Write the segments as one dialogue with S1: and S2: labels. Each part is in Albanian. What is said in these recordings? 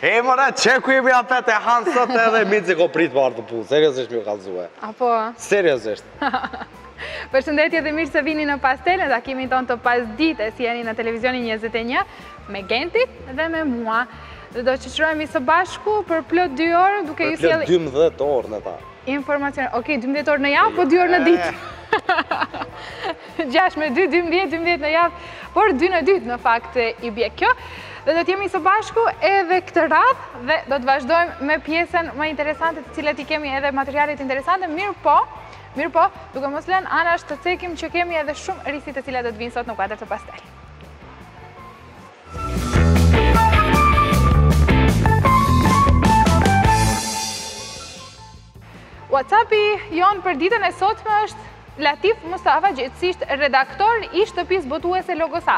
S1: He more, që ku jemi apet e hanë sot edhe Mici ka pritë me ardhë te punë, seriosisht me ju kallzue.
S2: Apo?
S1: Seriosisht.
S2: Përshëndetje dhe mirë se vini në pastel në takimin tonë të pasdites jeni në televizionin 21 me Gentin dhe me mua. Dhe do që qërojmi së bashku për plot 2 orë duke ju
S1: sjellë... Për plot 12 orë në ta.
S2: Informacion, ok, 12 orë në javë, po 2 orë në ditë. 6 herë 2, 12, 12 në javë, por 2 në ditë në fakt i bie kjo. Dhe do t'jemi së bashku edhe këtë radhë dhe do të vazhdojmë me pjesën më interesante të cilat i kemi edhe materialet interesante, mirëpo, mirëpo, duke mos lënë anash të cekim që kemi edhe shumë risi të cilat do të vijnë sot në kuadër të pastel. What's up-i jonë për ditën e sotme është Latif Mustafa gjegjësisht redaktor i shtëpisë botuese Logos-A.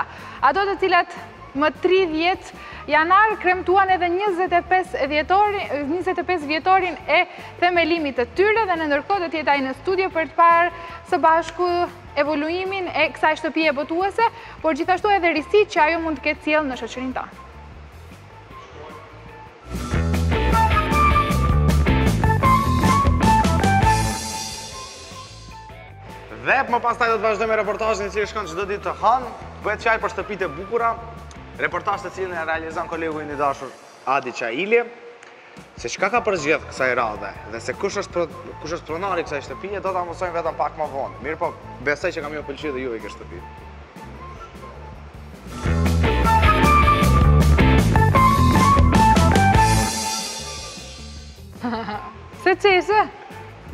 S2: Ato të cilat më 30 janar kremtuan edhe 25 vjetorin e themelimit të tyre dhe në ndërkohë do të jetë ai në studio për të parë së bashku evoluimin e kësaj shtëpie botuese. por gjithashtu edhe risitë që ajo mund të ketë sjellë në shoqërinë tonë.
S1: Dhe më pastaj do të vazhdojmë me reportazhin i cili shkon çdo ditë të hanë, bëhet fjalë për shtëpitë e bukura, reportazh të cilin e realizon kolegu ynë i dashur Adi Çaili. Se çka ka përzgjedh kësaj radhe dhe se kush është pronari i kësaj shtëpie do ta mësojmë vetëm pak më vonë. Mirëpo besoj që ka me ju pëlqy edhe juve kjo shtëpi.
S2: Pse qeshe?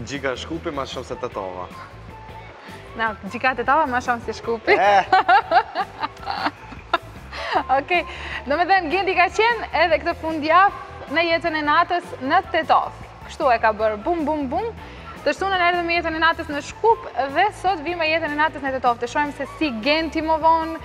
S1: Gjika Shkupi ma shumë se Tetova.
S2: Na, gjika Tetova ma shumë se Shkupi. Eh. Ok, domethënë Genti ka qenë edhe këtë fundjavë në jetën e natës në Tetovë. Kështu e ka bërë bum bum bum. Të shtunën erdhëm me jetën e natës në Shkup dhe sot vijmë me jetën e natës në Tetovë. Të shohim se si Genti më vonë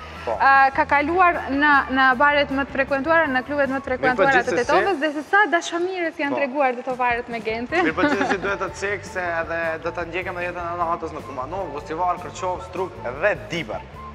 S2: ka kaluar në baret më të frekuentuara, në klubet më të frekuentuara të Tetovës dhe se sa dashamirës janë treguar tetovarët me
S1: Gentin. Mirëpo gjithsesi duhet të cekim se edhe do të ndjekim dhe jetën e natës në Kumanovë, Gostivar, Kërçovë, Strugë dhe
S2: Dibër.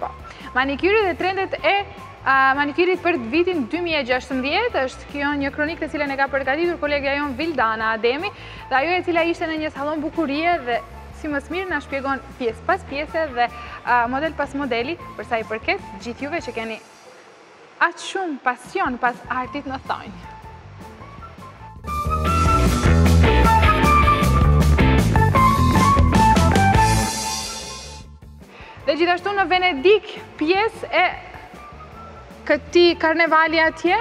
S2: Po. Manikyri dhe trendet e manikyrit për vitin 2016 është kjo një kronikë të cilën e ka përgatitur kolegja jonë Vildana Ademi dhe ajo e cila ishte në një sallon bukurie dhe si më së miri na shpjegon pjesë pas pjese dhe model pas modeli përsa i përket gjithë juve që keni Aq shumë pasion pas artit në thonjë. Dhe gjithashtu në Venedik, pjesë e këtij karnevali atje,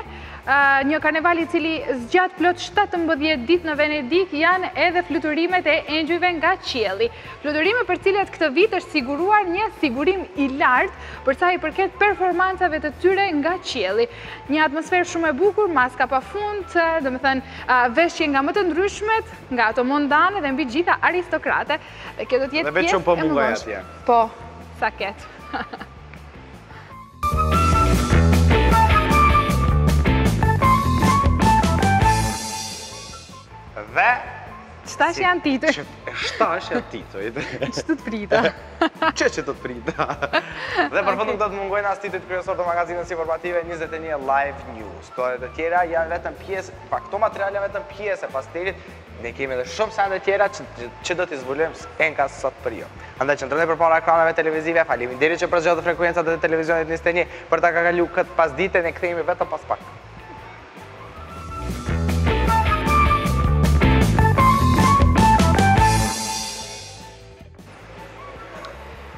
S2: një karneval i cili zgjat plot 17 ditë në Venedik, janë edhe fluturimet e engjëjve nga qielli. Fluturime për të cilat këtë vit është siguruar një sigurim i lartë për sa i përket performancave të tyre nga qielli. Një atmosferë shumë e bukur, maska pa fund, domethënë, veshje nga më të ndryshmet, nga ato mondane dhe mbi të gjitha aristokrate,
S1: dhe kjo do të jetë pjesë e më vëshme.
S2: Po, sa ketë.
S1: Dhe,
S2: Qëtash janë
S1: titujt? Qëtash janë titujt?
S2: Që të të prita?
S1: Që që të të prita? Dhe për fund nuk do të mungojnë as titujt kryesor të magazinës informative 21 Live News. Këto dhe të tjera janë vetëm pjesë, pa këto materiale janë vetëm pjesë e pas telit, ne kemi dhe shumë sende tjera që do t'i zbulojmë enka sot për ju. Andaj qëndroni përpara ekranave televizive, faleminderit që përzgjodhët frekuencat e televizionit 21 për ta kalu këtë pasdite, ne kthehemi vetëm pas pak.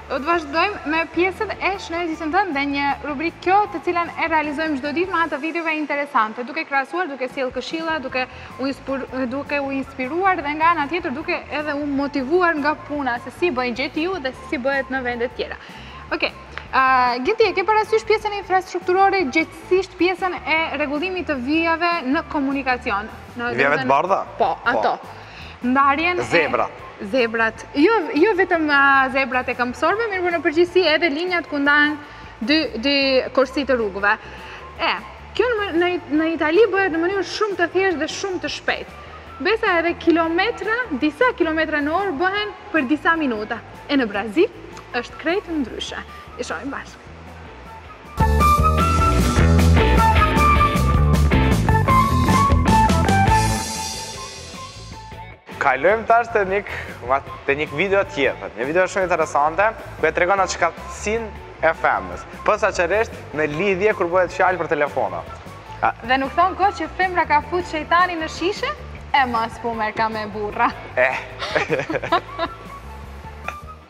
S2: Do të vazhdojmë me pjesën e shëndetësisë tënde dhe një rubrikë kjo të cilën e realizojmë çdo ditë me ato videove interesante, duke krahasuar, duke sjellë këshilla, duke u duke u inspiruar dhe nga ana tjetër duke edhe u motivuar nga puna se si bëjnë gjetiu dhe si bëhet në vendet tjera. Okej. Okay. Genti, e ke parasysh pjesën e infrastrukturore Thjesht pjesën e rregullimit të vijave në komunikacion.
S1: Vijave të bardha?
S2: Po, po. ato.
S1: Ndarjen e zebra.
S2: Zebrat. Jo, jo vetëm zebrat e këmbësorëve, mirëpo në përgjithësi edhe linjat ku ndahen dy dy korsi të rrugëve. E, kjo në në Itali bëhet në mënyrë shumë të thjeshtë dhe shumë të shpejtë. Besa edhe kilometra, disa kilometra në orë bëhen për disa minuta. E në Brazil është krejt ndryshe. E shohim bashkë.
S1: Kalojmë tash te një, te një video tjetër, një video shumë interesante, ku e tregon atë shkathtësinë e femrës. Posaçërisht në lidhje kur bëhet fjalë për telefona.
S2: Dhe nuk thonë kot që femra ka fut shejtanin në shishe, e mas pumer ka me burra.
S1: Eh.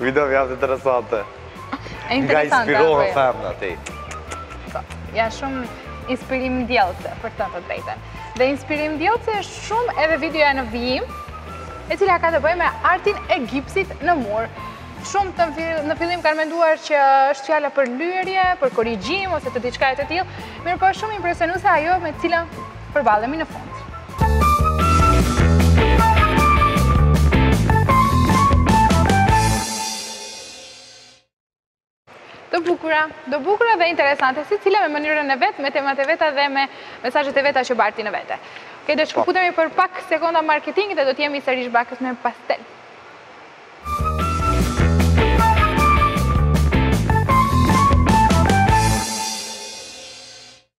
S1: Video mjaft të interesante.
S2: E interesante.
S1: Nga inspirohen. Shumë |||. Po,
S2: janë shumë inspirim-ndjellëse, për të drejtën. Dhe inspirim-ndjellëse është shumë edhe videoja në vijim, e cila ka të bëjë me artin e gipsit në mur. Shumë në fillim kanë menduar që është fjala për lyerje, për korrigjim ose të diçkaje të tillë, mirëpo shumë impresionuese ajo me të cilën përballemi në fund. Të bukura, të bukura dhe interesante, secila me mënyrën e vet, me temat e veta dhe me mesazhet e veta që bartin në vete. Ok do shkëputemi për pak sekonda marketing dhe do t'jemi sërish bashkë me pastel.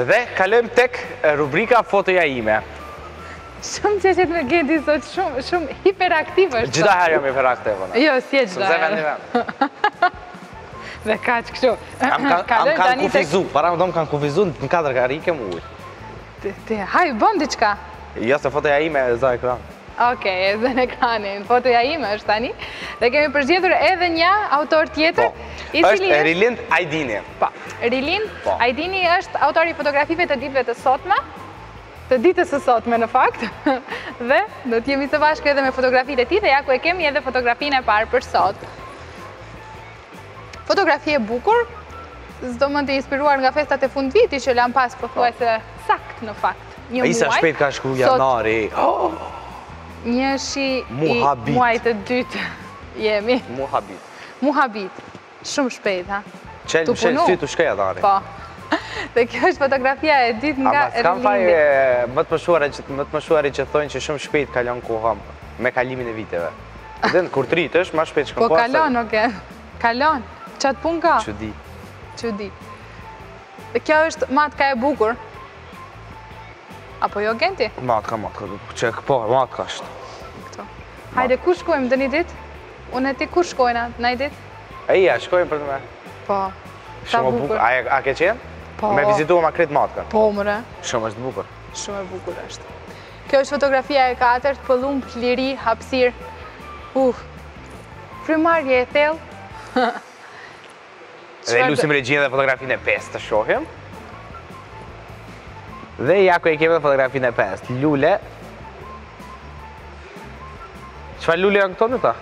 S1: Dhe kalojmë tek rubrika fotoja ime.
S2: Shumë që qetë me Gentin sot shumë, shumë hiperaktiv është.
S1: Gjithherë jam hiperaktiv, unë.
S2: Jo,
S1: s'je gjithherë. Shumë zeve
S2: Dhe ka që kështu.
S1: Më kanë kufizu, pra mo, m'kanë kufizu në kadër, karrige me u
S2: ulë. Hajt, bën diçka?
S1: Jo, se fotoja ime e zë ekran.
S2: Ok, e zë ekranin. Fotoja ime është tani. Dhe kemi përzgjedhur edhe një autor tjetër.
S1: Po, është Rilind Ajdini.
S2: Po, Rilind
S1: po.
S2: Ajdini është autor i fotografive të ditve të sotme, të ditës së sotme në fakt, dhe do t'jemi së bashku edhe me fotografitë e tij, dhe ja ku e kemi edhe fotografinë e parë për sot. Fotografi e bukur, sidomos e inspiruar nga festat e fundvitit që lamë pas pothuajse saktë në fakt. Një muaj.
S1: Sa shpejt ka shku janari. Në
S2: muaj të dytë jemi.
S1: Muhabet.
S2: Muhabet. Shumë shpejt, ha.
S1: Çel
S2: e
S1: mshel sytë shkoi janari.
S2: Po. Dhe kjo është fotografia e dytë nga Rilindi.
S1: Ama s'kanë faj më të moshuarit që thonë që shumë shpejt kalon koha me kalimin e viteve. Genti kur t'rritesh ma shpejt shkon.
S2: Po kalon oke. Kalon. Ç'atë punë ka. Çudi. Çudi. Kjo është Matka e bukur. Apo jo Genti?
S1: Matka, Matka. Çek po, Matka është.
S2: Këto. Hajde ku shkojmë ndonjë ditë? Unë e ti kur shkojna një ditë?
S1: Eja, shkojmë për të me.
S2: Po.
S1: Shumë e bukur. A ke qenë?
S2: Po.
S1: Me vizitu ma herët Matkën?
S2: Po, more.
S1: Shumë është bukur.
S2: Shumë e bukur është. Kjo është fotografia e katërt, pëllumb, liri, hapësirë. Uh, frymëmarrje e thellë.
S1: Dhe lusim regjinë edhe fotografinë e pestë ta shohim. Dhe ja ku e kemi dhe fotografinë e pestë. Lule. Çfarë lule janë këto Genta?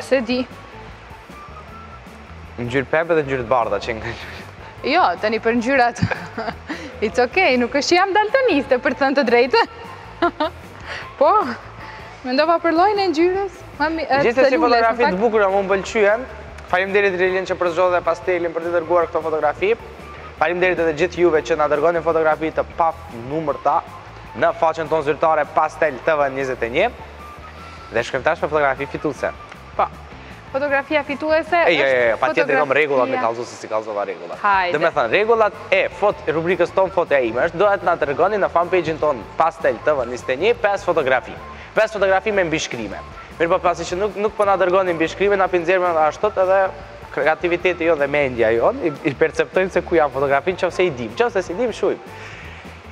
S2: S'e di.
S1: Ngjyrë pepe dhe ngjyrë të bardha që nga ngjyrë.
S2: Jo, tani për ngjyrat. It's okay, nuk është që jam daltoniste për të thënë të drejtë. Po. Mendova për llojin e ngjyrës. Gjithsesi
S1: fotografi të bukura më pëlqyen. Faleminderit Rilind që përzgjodhe pastelin për të dërguar këto fotografi. Faleminderit edhe gjithë juve që na dërgoni fotografi të panumërta në faqen tonë zyrtare Pastel TV 21. Dhe shkojmë tash me fotografinë fituese.
S2: Po. Fotografia fituese është fotografia...
S1: E, e, e, pa tjetë i kom rregullat me kallzu se s'i kallzova rregullat.
S2: Hajde.
S1: Domethënë, rregullat e fot, rubrikës tonë Foto ime është, duhet të na dërgoni në fanpage-in tonë Pastel TV 21, 5 fotografi. 5 fotografi me mbishkrime. Mirëpo pasi që nuk, nuk po na dërgoni mbishkrime, na p'i nxjerrim edhe ashtu edhe kreativiteti jonë dhe mendja jonë, i, i perceptojmë se ku janë fotografitë, qoftë se i dimë, qoftë se s'i dimë, shujmë.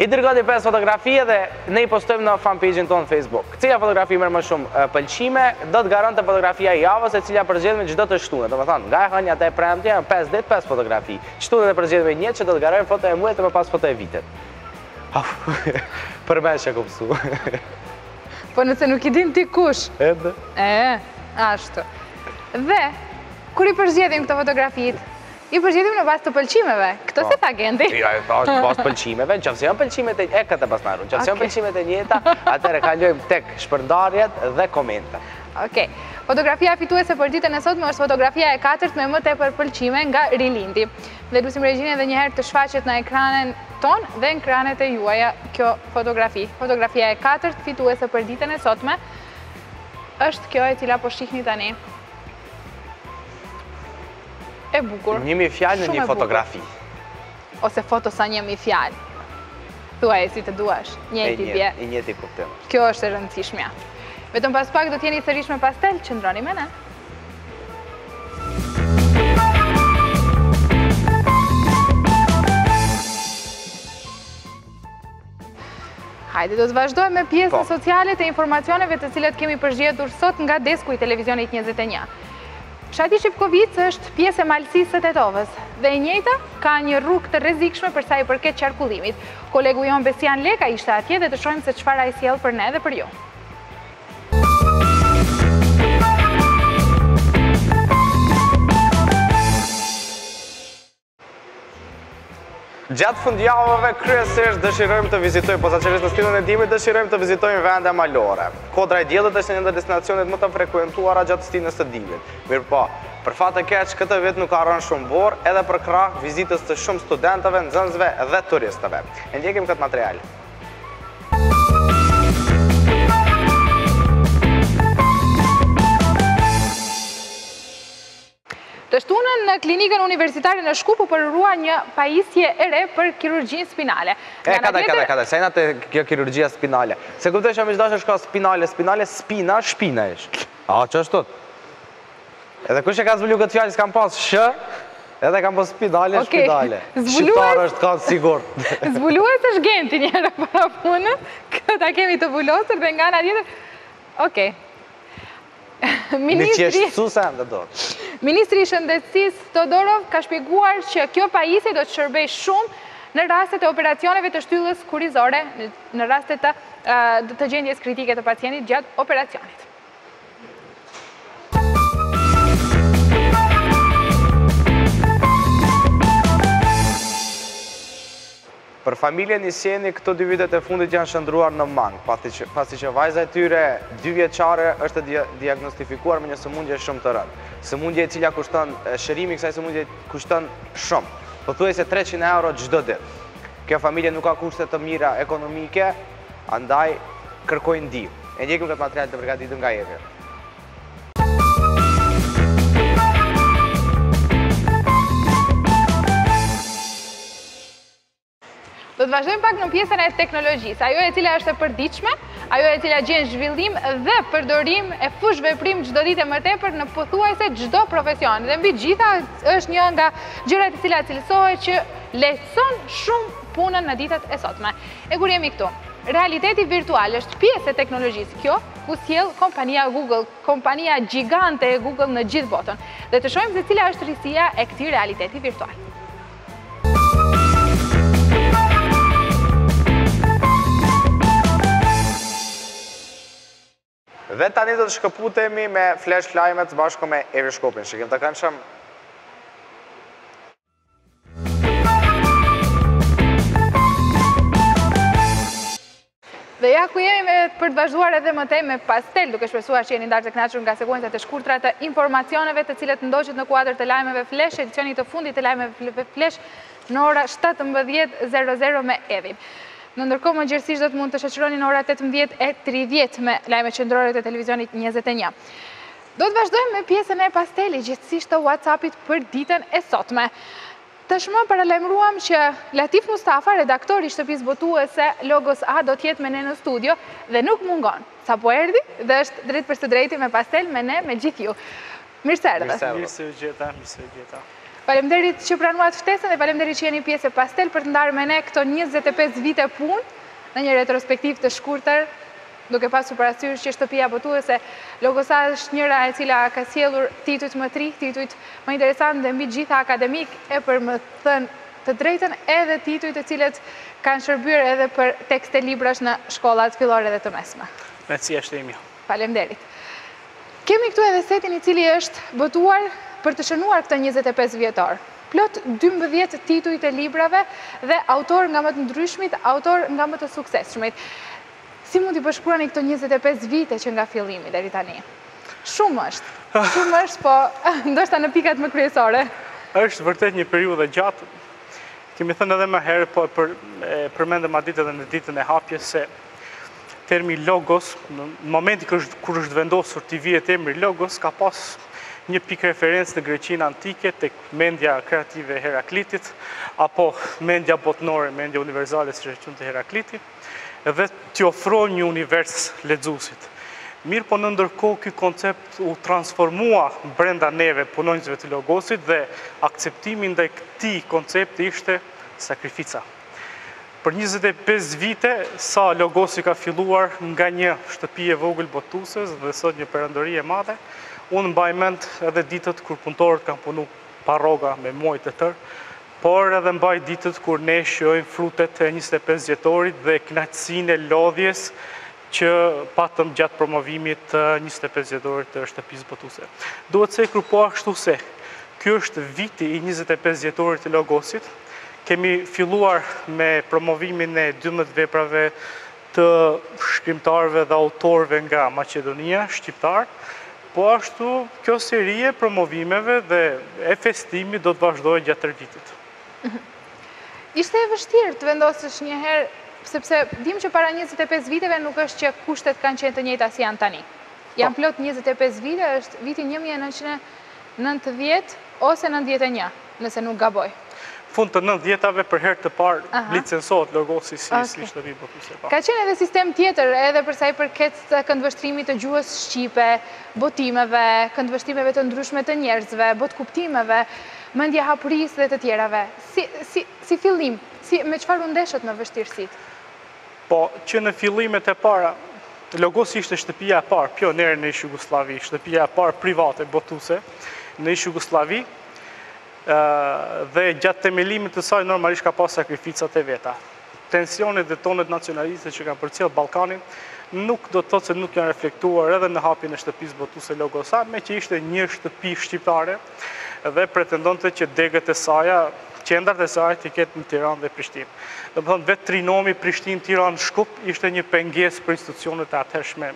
S1: I dërgoni pesë fotografi dhe ne i postojmë në fanpage-in tonë Facebook. Cila fotografi merr më shumë pëlqime, do të garojë te fotografia e javës e cila përzgjedhim çdo të shtunë, domethënë, nga e hënia te e premtja janë pesë ditë, pesë fotografi. Shtunën e përzgjedhim një që do të garojë në foto e muajit e më pas foto e vitit. Përmendsh e kom mësu.
S2: Po nëse nuk i din ti kush?
S1: Edhe.
S2: E, ashtu. Dhe, kur i përzgjedhim këto fotografitë, I përzgjedhim në bazë të pëlqimeve. Këtë s'e tha Gendi?
S1: Jo, e thashë në bazë të pëlqimeve, në qoftë se janë pëlqimet e, e këtë e paskam harruar, në qoftë se
S2: janë
S1: pëlqimet e njëjta, atëherë kalojmë tek shpërndarjet dhe komentet.
S2: Okej. Fotografia fituese për ditën e sotme është fotografia e katërt me më tepër pëlqime nga Rilindi. Dhe lusim regjinë edhe një herë të shfaqet në ekranin tonë dhe ekranet e juaja kjo fotografi. Fotografia e katërt fituese për ditën e sotme është kjo e cila po shihni tani. E bukur.
S1: Një mijë fjalë në një fotografi.
S2: Ose foto sa një mijë fjalë. Thuaje si të duash,
S1: njëjtë
S2: bie.
S1: I njëjti kuptim.
S2: Kjo është e rëndësishmja. Vetëm pas pak do të jeni sërish me pastel, qëndroni me ne. Hajde, do të vazhdojmë me pjesën
S1: po,
S2: sociale të informacioneve të cilat kemi përzgjedhur sot nga desku i televizionit 21. Fshati Shipkovicë është pjesë e malësisë së Tetovës dhe e njëjta ka një rrugë të rrezikshme për sa i përket qarkullimit. Kolegu jonë Besian Leka ishte atje dhe të shohim se çfarë ai sjell për ne dhe për ju.
S1: Gjatë fundjavëve, kryesisht dëshirojmë të vizitojmë, posaçërisht në stinën e dimit, dëshirojmë të vizitojmë vende malore. Kodra e Diellit është një ndër destinacionet më të frekuentuara gjatë stinës së dimit. Mirëpo, për fat të keq, këtë vit nuk ka rënë shumë borë, edhe përkrah vizitës të shumë studentëve, nxënësve dhe turistëve. E ndjekim këtë material.
S2: Të shtunën në Klinikën Universitare në Shkup u përurua një pajisje e re për kirurgjinë spinale.
S1: E, kadal, kadal,
S2: kadal,
S1: sa jena te kjo kirurgjia spinale. S'e kuptojsha hiç çka çka është spinale, spinale, spina, shpina ish. Aa, ç'ashtu. Edhe kush e ka zbulu këtë fjalë s'kam pas, sh, edhe kam pas spinale, shpinale. Shqiptar është, ka të sigurt.
S2: Zbulues është Genti një herë para punës, këtë ta kemi të vulosur dhe nga ana tjetër,
S1: ok.
S2: Ministri i Shëndetësisë Todorov ka shpjeguar që kjo pajisje do të shërbejë shumë në rastet e operacioneve të shtyllës kurrizore, në raste të të gjendjes kritike të pacientit gjatë operacionit.
S1: Për familjen Iseni këto dy vitet e fundit janë shndërruar në makth, pasi që vajza e tyre dy vjeçare është e diagnostifikuar me një sëmundje shumë të rëndë. Sëmundje e cila kushton, shërimi i kësaj sëmundje kushton shumë, pothuajse treqind euro çdo ditë. Kjo familje nuk ka kushte të mira ekonomike, andaj kërkojnë ndihmë. E ndjekim këtë material të përgatitur nga Evi.
S2: Do të vazhdojmë pak në pjesën e teknologjisë, ajo e cila është e përditshme, ajo e cila gjen zhvillim dhe përdorim e fushëveprim çdo ditë e më tepër në pothuajse çdo profesion. Dhe mbi të gjitha është një nga gjërat e cila cilësohet që lehtëson shumë punën në ditët e sotme. E kur jemi këtu, realiteti virtual është pjesë e teknologjisë kjo, ku sjell kompania Google, kompania gjigante e Google në gjithë botën. Dhe të shohim se cila është risia e këtij realiteti virtual.
S1: Dhe tani do të shkëputemi me flash lajmet bashkë me Evi Shkopin. Shikim të këndshëm.
S2: Dhe ja ku jemi për të vazhduar edhe më tej me pastel, duke shpresuar që jeni ndarë të kënaqur nga sekuencat e shkurtra të informacioneve të cilat ndoqët në kuadër të lajmeve flash, edicionit të fundit të lajmeve flash në ora 17:00 me Evin. Në ndërkohë më gjerësisht do të mund të shoqëroheni në ora 18:30 me lajmet qendrore të televizionit 21. Do të vazhdojmë me pjesën e pastelit gjegjësisht të WhatsAppit për ditën e sotme. Tashmë paralajmëruam që Latif Mustafa, redaktor i shtëpisë botuese Logos A do të jetë me ne në studio dhe nuk mungon. Sapo erdhi dhe është drejtpërsëdrejti me Pastel me ne me gjithë ju. Mirë se erdhët.
S3: Mirë se ju gjeta, mirë se ju
S2: gjeta. Faleminderit që pranuat ftesën dhe faleminderit që jeni pjesë e Pastel për të ndarë me ne këto njëzet e pesë vite punë në një retrospektivë të shkurtër Duke pasur parasysh që shtëpia botuese Logos-A është njëra e cila ka sjellur titujt më të ri, titujt më interesantë dhe mbi të gjitha akademikë e për me thënë të drejtën edhe tituj të cilët kanë shërbyer edhe për tekste librash në shkollat fillore dhe të mesme.
S3: Kënaqësi është e
S2: imja. Faleminderit. Kemi këtu edhe setin i cili është botuar për të shënuar këtë njëzet e pesë vjetor. Plot dymbëdhjetë tituj të librave dhe autorë nga më të ndryshmit, autorë nga më të suksesshmit. Si mund t'i përshkruani këto njëzet e pesë vite që nga fillimi deri tani? Shumë është, shumë është, po ndoshta në pikat më kryesore.
S3: Është vërtet një periudhë e gjatë. Kemi thënë edhe më herë, po e përmendëm atë ditë edhe në ditën e hapjes se termi logos, në momentin kur është vendosur t'i vihet emri logos, ka pas një pikë referencë në Greqinë antike tek mendja kreative e Heraklitit apo mendja botërore, mendja universale siç e quante Herakliti. dhe t'i ofrojmë një univers lexuesit. Mirëpo në ndërkohë ky koncept u transformua brenda neve punonjësve të Logosit dhe akceptimi ndaj këtij koncepti ishte sakrifica. Për 25 vite sa Logosi ka filluar nga një shtëpi e vogël botuses dhe sot një perandori e madhe, unë mbaj mend edhe ditët kur punëtorët kanë punu pa rroga me muaj të tërë por edhe mbaj ditët kur ne shijojmë frutet e njëzet e pesë vjetorit dhe kënaqësinë e lodhjes që patëm gjatë promovimit të njëzet e pesë vjetorit të shtëpisë botuse. Duhet cekur po ashtu se ky është viti i njëzet e pesë vjetorit të Logosit. Kemi filluar me promovimin e dymbëdhjetë veprave të shkrimtarëve dhe autorëve nga Maqedonia, shqiptarë, po ashtu kjo seri e promovimeve dhe e festimit do të vazhdojë gjatë tërë vitit.
S2: Ishte e vështirë të vendosësh njëherë, sepse dimë që para njëzet e pesë viteve nuk është që kushtet kanë qenë të njëjta si janë tani. Po. Janë plot njëzet e pesë vite, është viti një mijë e nëntëqind e Nëntëdhjetë ose nëntëdhjetë e një, nëse nuk gaboj.
S3: Fund të nëntëdhjetave për herë të parë licensohet Logosi si shtëpi botuese e parë.
S2: Ka qenë edhe sistem tjetër edhe për sa i përket këndvështrimit të gjuhës shqipe, botimeve, këndvështrimeve të ndryshme të njerëzve, botëkuptimeve, mendjehapërisë dhe të tjerave. Si si si fillim, si me çfarë u ndeshët me vështirësitë?
S3: Po, që në fillimet e para, Logos ishte shtëpia e parë pioniere në ish-Jugosllavi, shtëpia e parë private botuese në ish-Jugosllavi, dhe gjatë themelimit të saj normalisht ka pas sakrificat e veta. Tensionet dhe tonet nacionaliste që kanë përcjellë Ballkanin nuk do të thotë se nuk janë reflektuar edhe në hapjen e shtëpisë botuese Logos-A, meqë ishte një shtëpi shqiptare, dhe pretendonte që degët e saja, qendrat e saja t'i ketë në Tiranë dhe Prishtinë. Domethënë, vetë trinomi Prishtinë, Tiranë, Shkup, ishte një pengesë për institucionet e atëhershme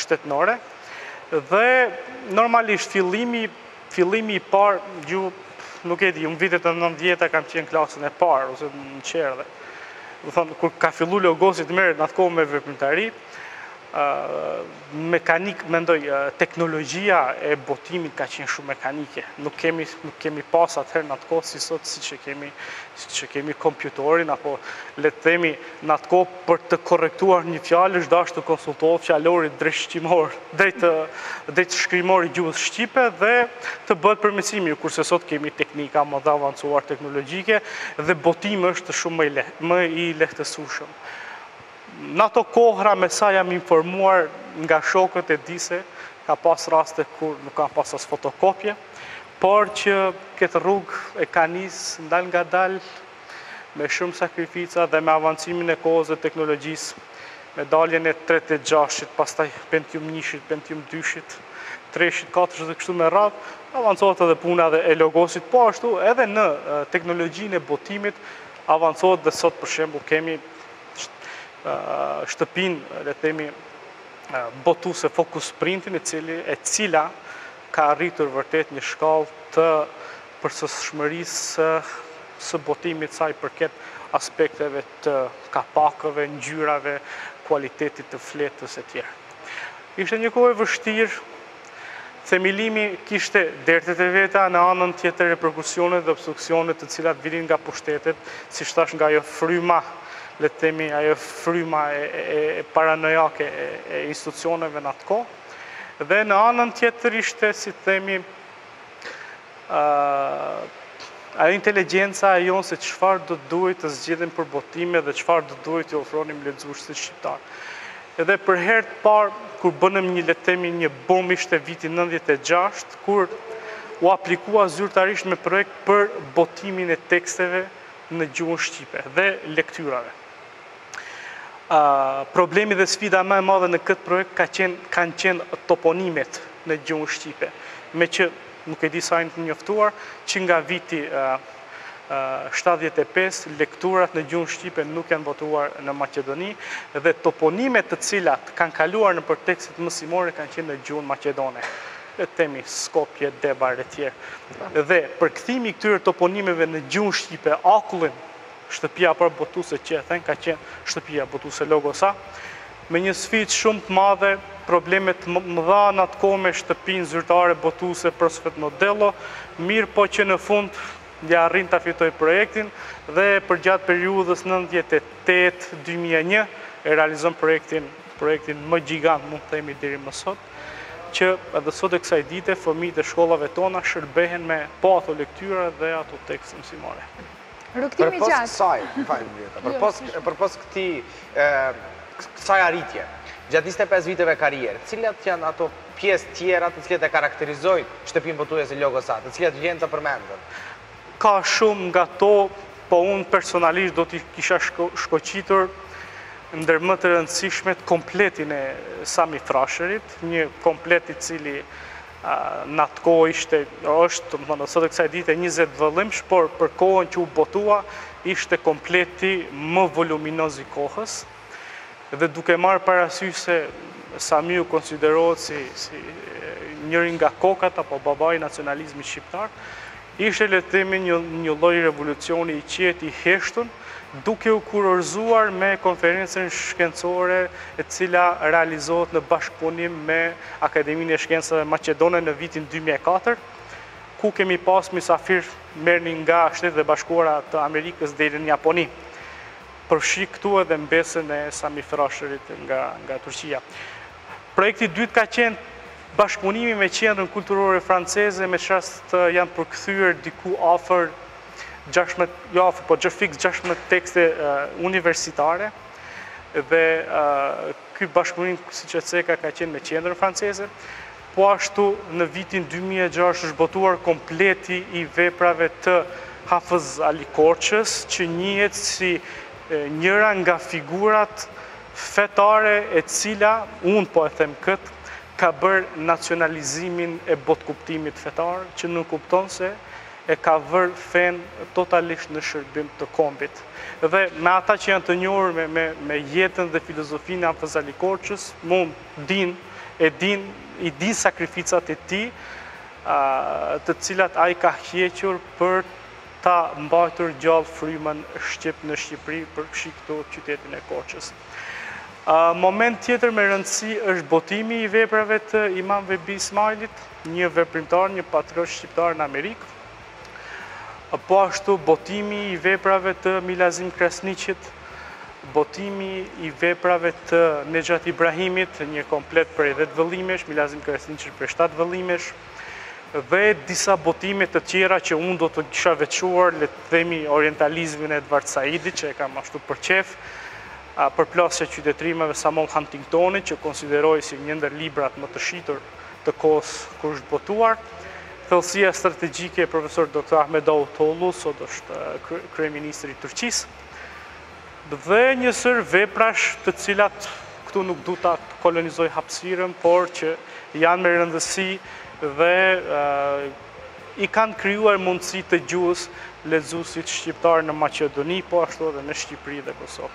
S3: shtetnore. Dhe normalisht fillimi, fillimi i parë, nuk e di, unë vitet e nëntëdhjetë kam qenë klasën e parë, ose në çerdhe. Domethënë, kur ka fillu Logosi t'merret në atë kohë me veprimtari, mekanik mendoj teknologjia e botimit ka qenë shumë mekanike nuk kemi nuk kemi pas atëherë në atë kohë si sot siç e kemi siç e kemi kompjutorin apo le të themi në atë kohë për të korrektuar një fjalë është dasht të konsultohet fjalori drejtshqimor drejt drejtshkrimor i gjuhës shqipe dhe të bëhet përmirësimi kurse sot kemi teknika më të avancuar teknologjike dhe botimi është shumë më i lehtë më i lehtësueshëm N'ato kohëra me sa jam informuar nga shokët e di se ka pas raste kur nuk kanë pas as fotokopje, por që këtë rrugë e kanë nis dalngadal me shumë sakrifica dhe me avancimin e kohës dhe teknologjisë me daljen e tretë e gjashtit pastaj pentium njëshit pentium dyshit treshit katërshit dhe kështu me radhë avancohet edhe puna dhe e logosit po ashtu edhe në teknologjinë e botimit avancohet dhe sot për shembull kemi shtëpinë, le t'themi, botuese fokus printin e cili e cila ka arritur vërtet një shkallë të përsosshmërisë së botimit sa i përket aspekteve të kapakëve, ngjyrave, kualitetit të fletës e tjera. Ishte një kohë e vështirë, Themelimi kishte dertet e veta, në anën tjetër reperkusionet dhe obstruksionet të cilat vinin nga pushtetet, siç thashë nga ajo fryma, le të themi, ajo fryma e paranojake e institucioneve në atë kohë, dhe në anën tjetër ishte, si të themi, Ajo inteligjenca jonë se çfarë do të duhej të zgjidhnim për botime dhe çfarë do të duhej t'i ofronim lexuesit shqiptar. Edhe për herë të parë kur bëmë një le t'themi një bum ishte viti 96, kur u aplikua zyrtarisht me projekt për botimin e teksteve në gjuhën shqipe dhe lektyrave. Problemi dhe sfida më e madhe në këtë projekt ka qenë kanë qenë toponimet në gjuhën shqipe, meqë Nuk e di sa jeni të njoftuar, që nga viti shtatëdhjetë e pesë lekturat në gjuhën shqipe nuk janë botuar në Maqedoni dhe toponimet të cilat kanë kaluar nëpër tekstet mësimore kanë qenë në gjuhën maqedone. Le të themi Skopje, Debar etj. Dhe përkthimi i këtyre toponimeve në gjuhën shqipe, akullin, shtëpia parë botuese që e then ka qenë shtëpia botuese Logos-A, Me një sfidë shumë të madhe, problemet më të mëdha në atë kohë me shtëpinë zyrtare botuese Prosvetno Dello, mirëpo që në fund ja arrin ta fitojë projektin dhe përgjatë periudhës nëntëdhjetë e tetë, dy mijë e një e realizon projektin, projektin më gjigant mund të themi deri më sot, që edhe sot e kësaj dite fëmijët e shkollave tona shërbehen me po ato lektyra dhe ato tekste mësimore.
S2: Rrugëtim i gjatë.
S1: Për kësaj, më fal, njëzet vjet, jo, përpos këtij, kësaj arritje, gjatë 25 viteve karrierë, cilat janë ato pjesë tjera të cilat e karakterizojnë shtëpinë botuese Logos-A, të cilat vlen të përmenden?
S3: Ka shumë nga to, po unë personalisht do t'i kisha shkoqitur ndër më të rëndësishmet kompletin e Sami Frashërit, një komplet i cili Në atë kohë ishte, është, domethënë, sot e kësaj dite 20 vëllimsh, por për kohën që u botua ishte kompleti më voluminoz i kohës dhe duke marrë parasysh se Samiu konsiderohet si si njëri nga kokat apo babai i nacionalizmit shqiptar, Ishte le të themi një, një lloj revolucioni i qetë i heshtun, duke u kurorëzuar me konferencën shkencore e cila realizohet në bashkëpunim me Akademinë e Shkencave Maqedone në vitin dy mijë e katër, ku kemi pasë mysafirë merrni nga Shtetet e Bashkuara të Amerikës deri në Japoni, përfshi këtu edhe mbesën e Sami Frashërit nga nga Turqia. Projekt i dytë ka qenë Bashkëpunimi me Qendrën Kulturore Franceze me ç'rast janë përkthyer diku afër gjashtëmbëdhjetë, jo afër, po fiks gjashtëmbëdhjetë tekste universitare dhe ky bashkëpunim, siç e ceka, ka qenë me Qendrën Franceze. Po ashtu, në vitin dy mijë e gjashtë është botuar kompleti i veprave të Hafëz Ali Korçës, që njihet si njëra nga figurat fetare e cila, unë po e them këtë, ka bërë nacionalizimin e botëkuptimit fetar, që nënkupton se e ka vërë fenë totalisht në shërbim të kombit. Dhe me ata që janë të njohur me, me, me jetën dhe filozofinë e Hafëz Ali Korçës, mund, dinë, e dinë, i dinë sakrificat e tij, të cilat ai ka hjequr për ta mbajtur gjallë frymën shqip në Shqipëri, përfshi këtu qytetin e Korçës. Moment tjetër me rëndësi është botimi i veprave të Imam Vehbi Ismailit, një veprimtar, një patriot shqiptar në Amerikë. Po ashtu botimi i veprave të Milazim Krasniqit, botimi i veprave të Nexhat Ibrahimit, një komplet prej 10 vëllimesh, Milazim Krasniqi prej 7 vëllimesh. Dhe disa botime të tjera që unë do të kisha veçuar, le të themi orientalizmin e Edvard Saidit, që e kam ashtu për qejf, Përplasja e qytetërimeve Samuel Huntingtonit, që konsideroj si një ndër librat më të shitur të kohës kur është botuar. Thellësia strategjike e profesor Doktor Ahmet Davutoğlu, sot është kryeministri i Turqisë. Dhe një sërë veprash të cilat këtu nuk du ta kolonizoj hapsirën, por që janë me rëndësi dhe i kanë krijuar mundësi të gjuhës lexuesit shqiptar në Maqedoni, po ashtu edhe në Shqipëri dhe Kosovë.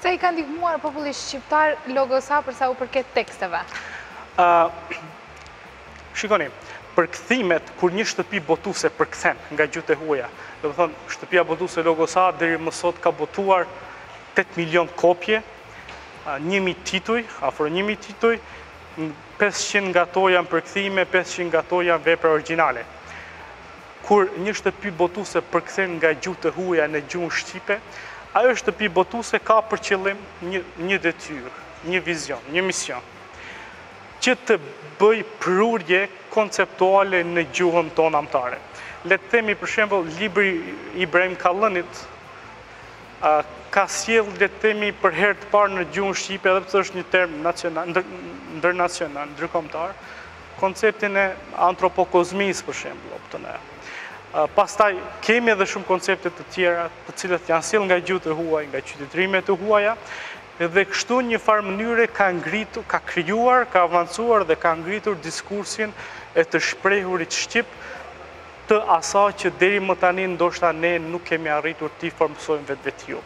S2: Sa i ka ndihmuar popullit shqiptar Logos-A përsa u përket teksteve?
S3: Shikoni, përkthimet kur një shtëpi botuse përkthen nga gjuhët e huaja, domethënë shtëpia botuse Logos A deri më sot ka botuar tetë milionë kopje, një mijë tituj, afro një mijë tituj, pesëqind nga to janë përkthime, pesëqind nga to janë vepra origjinale. Kur një shtëpi botuse përkthen nga gjuhët e huaja në gjuhën shqipe, ajo shtëpi botuse ka për qëllim një detyrë, një vizion, një mision. që të bëjë prurje konceptuale në gjuhën tonë amtare. Le të themi për shembull libri i Ibrahim Kallënit ka sjellë le të themi për herë të parë në gjuhën shqipe edhe pse është një term ndërnacional, ndërkombëtar, konceptin e antropokozmisë për shembull, optën e. Pastaj kemi edhe shumë koncepte të tjera, të cilat janë sjellë nga gjuhët e huaja, nga qytetërimet e huaja, Dhe kështu një farë mënyre ka ngritur, ka krijuar, ka avancuar dhe ka ngritur diskursin e të shprehurit shqip të asaj që deri më tani ndoshta ne nuk kemi arritur t'i formësojmë vetvetiu.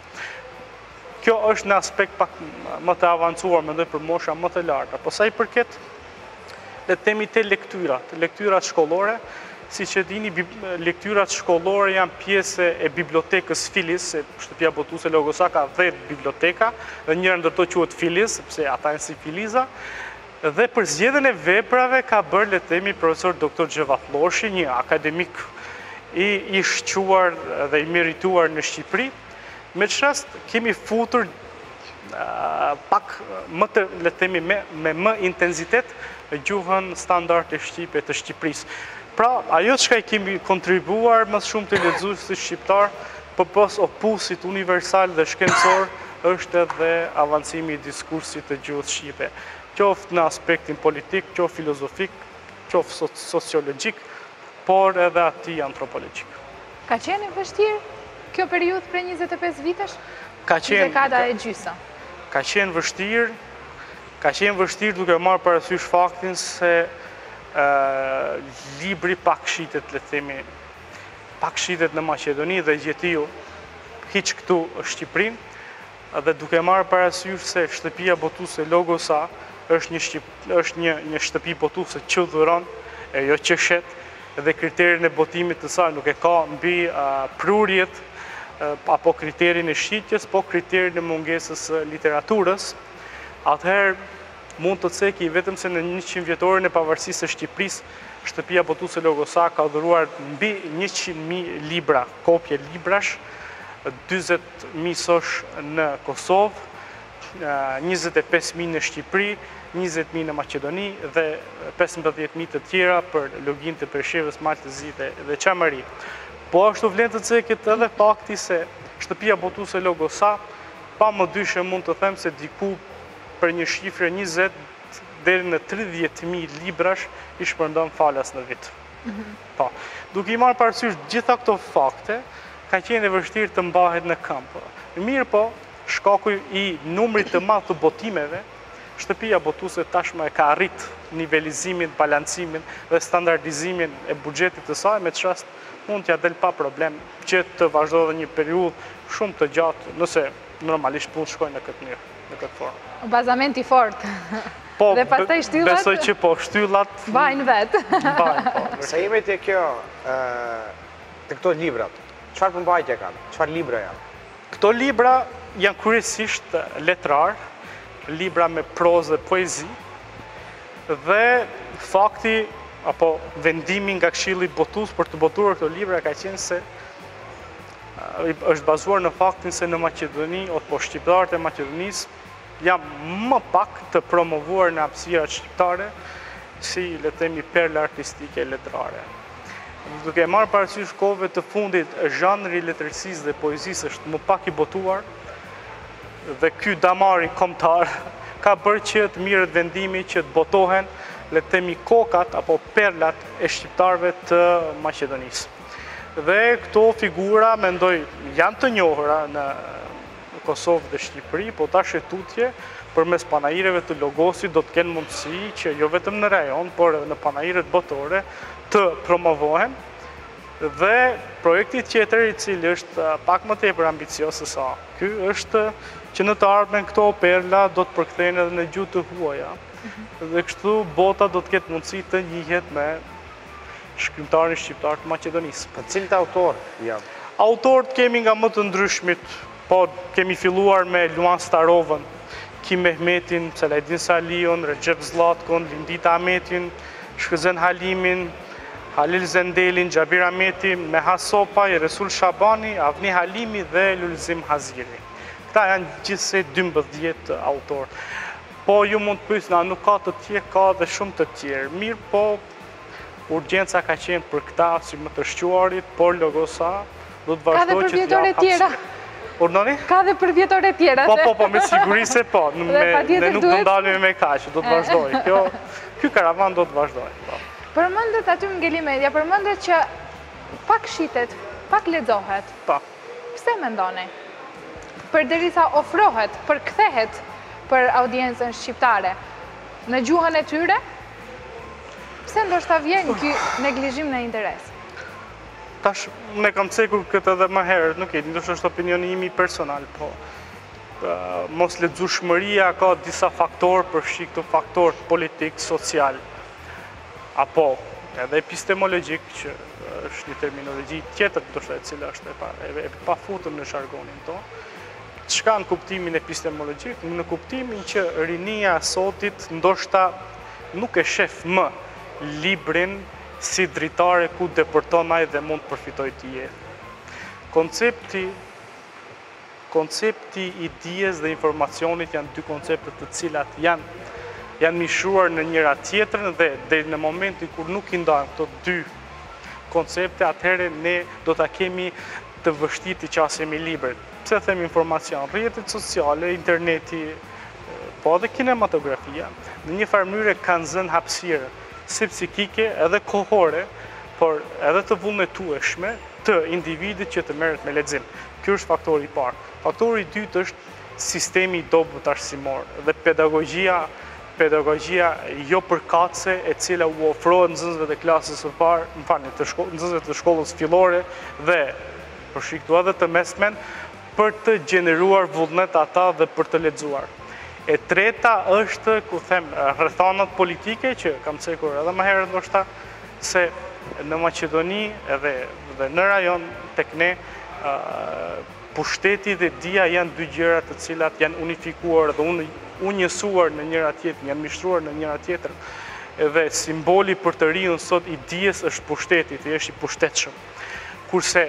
S3: Kjo është në aspekt pak më të avancuar, mendoj për mosha më të larta. Po sa i përket le të themi te lektyrat, lektyrat shkollore, siç e dini lektyrat shkollore janë pjesë e bibliotekës Filiz, se shtëpia botuse Logos-A ka 10 biblioteka, dhe njëra ndër to quhet Filiz, sepse ata janë si filiza. Dhe përzgjedhjen e veprave ka bërë le të themi profesor doktor Xhevat Lloshi, një akademik i i shquar dhe i merituar në Shqipëri. Me ç'rast kemi futur pak më të, le të themi, me më intensitet gjuhën standarde shqipe të Shqipërisë. Pra, ajo çka i kemi kontribuar më shumë te lexuesi shqiptar, përpos opusit universal dhe shkencor, është edhe avancimi i diskursit të gjuhës shqipe. Qoftë në aspektin politik, qoftë filozofik, qoftë sociologjik, por edhe atij antropologjik.
S2: Ka qenë vështirë kjo periudhë prej njëzet e pesë vitesh?
S3: Ka qenë.
S2: Dy dekada e gjysëm.
S3: Ka qenë vështirë, ka qenë vështirë duke marrë parasysh faktin se libri pak shitet, le të themi, pak shitet në Maqedoni dhe gjetiu hiç këtu në Shqipëri. Dhe duke marrë parasysh se shtëpia botuese Logosa është një është një një shtëpi botuese që dhuron e jo që shet dhe kriterin e botimit të saj nuk e ka mbi prurjet apo kriterin e shitjes, po kriterin e mungesës së literaturës, atëherë mund të ceki vetëm se në njëqind vjetorin e pavarësisë së Shqipërisë shtëpia botuese Logosa ka dhuruar mbi njëqind mijë libra, kopje librash, dyzet mijë sosh në Kosovë, njëzet e pesë mijë në Shqipëri, njëzet mijë në Maqedoni dhe pesëmbëdhjetë mijë të tjera për Luginë të Preshevës, Mal të Zi dhe Çamëri. Po ashtu vlen të ceket edhe fakti se shtëpia botuese Logosa, pa mëdyshje mund të them se diku për një shifre njëzet deri në tridhjetë mijë librash i shpërndon falas në vit. Po. Duke i marrë parasysh të gjitha këto fakte, ka qenë e vështirë të mbahet në kambë. Mirëpo, shkaku i numrit të madh të botimeve, shtëpia botuese tashmë e ka arrit nivelizimin, balancimin dhe standardizimin e buxhetit të saj, me ç'rast mund t'ia del pa problem që të vazhdojë edhe një periudhë shumë të gjatë, nëse normalisht punët shkojnë në këtë mënyrë, në këtë formë.
S2: Bazament i fortë.
S3: Po, besoj që po, shtyllat...
S2: Mbajnë vetë.
S3: Mbajnë, po.
S1: Nëse jemi te kjo, te këto librat, çfarë përmbajtje kanë, çfarë libra janë?
S3: Këto libra janë kryesisht letrarë, libra me prozë dhe poezi, dhe fakti, apo vendimi nga këshilli botues për të botuar këto libra, ka qenë se është bazuar në faktin se në Maqedoni, apo shqiptarët e Maqedonisë, Janë më pak të promovuar në hapësirat shqiptare si, le të themi, perla artistike e letrare. Duke e marrë parasysh kohëve të fundit, zhanri i letërsisë dhe poezisë është më pak i botuar dhe ky damari komtar ka bërë që të mirret vendimi që të botohen, le të themi, kokat apo perlat e shqiptarëve të Maqedonisë. Dhe këto figura, mendoj, janë të njohura në Kosovë dhe Shqipëri, po tash e tutje, përmes panaireve të Logosit do të kenë mundësi që jo vetëm në rajon, por edhe në panairet botërore të promovohen. Dhe projekti tjetër i cili është pak më tepër ambicioz se sa ky është që në të ardhmen këto perla do të përkthehen edhe në gjuhë të huaja. Mhm. Dhe kështu bota do të ketë mundësi të njihet me shkrimtarin shqiptar të Maqedonisë.
S1: Po cilët autorë janë?
S3: Autorët kemi nga më të ndryshmit, po kemi filluar me Luan Starovën, Kim Mehmetin, Salajdin Saliun, Rexhep Zllatkun, Lindita Ahmetin, Shkëzen Halimin, Halil Zendelin, Xhabir Ahmeti, Nehas Sopaj, Resul Shabani, Avni Halimi dhe Lulzim Haziri. Këta janë gjithsej dymbëdhjetë autorë. Po ju mund të pyesni, a nuk ka të tjerë? Ka dhe shumë të tjerë. Mirëpo, Urgjenca ka qenë për këta si më të shquarit, por Logos-A do të vazhdojë që t'ia
S2: hapë sytë.
S3: Urdhëroni?
S2: Ka dhe përvjetorë tjera.
S3: Po, po, po, me siguri se po. Ne nuk do ndalemi me kaq, do të vazhdojë. Kjo, ky karavan do të vazhdojë, po.
S2: Përmendët aty më ngeli, e dija, përmendët që pak shitet, pak lexohet.
S3: Po.
S2: Pse mendoni? Përderisa ofrohet, përkthehet për audiencën shqiptare në gjuhën e tyre? Pse ndoshta vjen ky neglizhim në interes?
S3: Tash, unë e kam cekur këtë edhe më herët, nuk e di, ndoshta është opinioni imi personal, po moslexueshmëria ka disa faktorë, përfshi këtu faktorë politik, social, apo edhe epistemologjik, që është një terminologji tjetër, ndoshta e cila është e pafutur në jargonin tonë. Çka në kuptimin epistemologjik? Në kuptimin që rinia e sotit ndoshta nuk e shef më librin si dritare ku depërton ai dhe mund të përfitojë dije. Koncepti koncepti i dijes dhe informacionit janë dy koncepte të cilat janë janë mishruar në njëra tjetrën dhe deri në momentin kur nuk i ndajmë këto dy koncepte, atëherë ne do ta kemi të vështirë të qasemi librit. Pse them informacion? Rrjetet sociale, interneti, po edhe kinematografia, në një farë mënyre kanë zënë hapësirë si psikike edhe kohore, por edhe të vullnetueshme të individit që të merret me lexim. Kjo është faktori i parë. Faktori i dytë është sistemi i dobët arsimor dhe pedagogjia pedagogjia jo përkatëse e cila u ofrohet nxënësve të klasës së parë, më falni, të shko, nxënësve të shkollës fillore dhe përfshi këtu dhe të mesmen për të gjeneruar vullnet ata dhe për të lexuar. E treta është, ku them, rrethanat politike që kam cekur edhe më herët ndoshta se në Maqedoni edhe dhe në rajon tek ne pushteti dhe dija janë dy gjëra të cilat janë unifikuar dhe unjësuar në njëra tjetrën, janë mishruar në njëra tjetrën. Dhe simboli për të riun sot i dijes është pushteti, të jesh i pushtetshëm. Kurse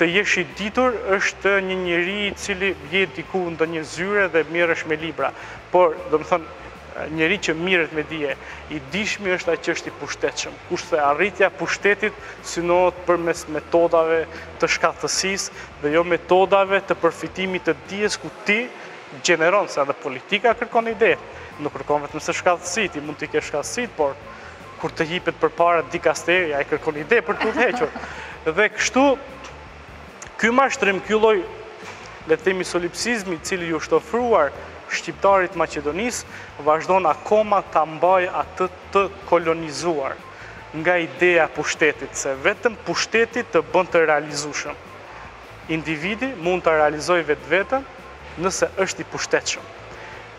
S3: të jesh i ditur është një njeri i cili vjen diku në ndonjë zyre dhe mirresh me libra. Por, domethënë, njeri që mirret me dije, i dijshmi është ai që është i pushtetshëm. Kurse arritja e pushtetit synohet përmes metodave të shkathtësisë dhe jo metodave të përfitimit të dijes ku ti gjeneron, se edhe politika kërkon ide, nuk kërkon vetëm se shkathtësi, ti mund t'i kesh shkathtësitë, por kur të jipet përpara dikasteri, ai kërkon ide për të udhëhequr. Dhe kështu ky mashtrim, ky lloj le të themi solipsizmi i cili ju është ofruar shqiptarit të Maqedonisë, vazhdon akoma ta mbajë atë të kolonizuar nga ideja e pushtetit, se vetëm pushteti të bën të realizueshëm. Individi mund ta realizojë vetveten nëse është i pushtetshëm.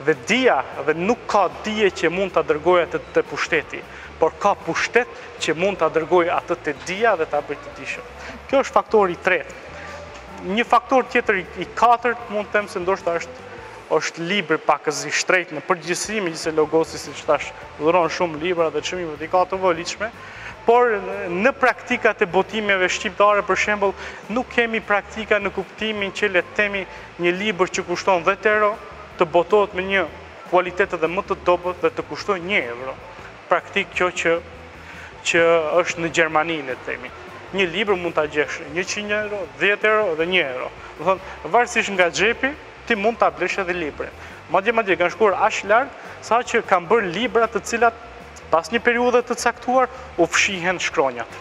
S3: Dhe dija dhe nuk ka dije që mund ta dërgojë atë te pushteti, por ka pushtet që mund ta dërgojë atë te dija dhe ta bëjë të dijshëm. Kjo është faktori i tretë. Një faktor tjetër i katërt mund të them se ndoshta është është libri pakëz i shtrejtë në përgjithësi, megjithëse Logosi siç thashë dhuron shumë libra dhe çmimet i ka të volitshme, Por në praktikat e botimeve shqiptare për shembull nuk kemi praktika në kuptimin që le të themi një libër që kushton dhjetë euro të botohet me një kualitet edhe më të dobët dhe të kushtojë një euro. Praktikë kjo që është në Gjermani le të themi. Një libër mund ta gjesh njëqind euro, dhjetë euro dhe një euro. Domethënë varësisht nga xhepi ti mund ta blesh edhe librin. Madje madje kanë shkuar aq larg sa që kanë bërë libra të cilat Pas një periudhe të caktuar, u fshihen shkronjat.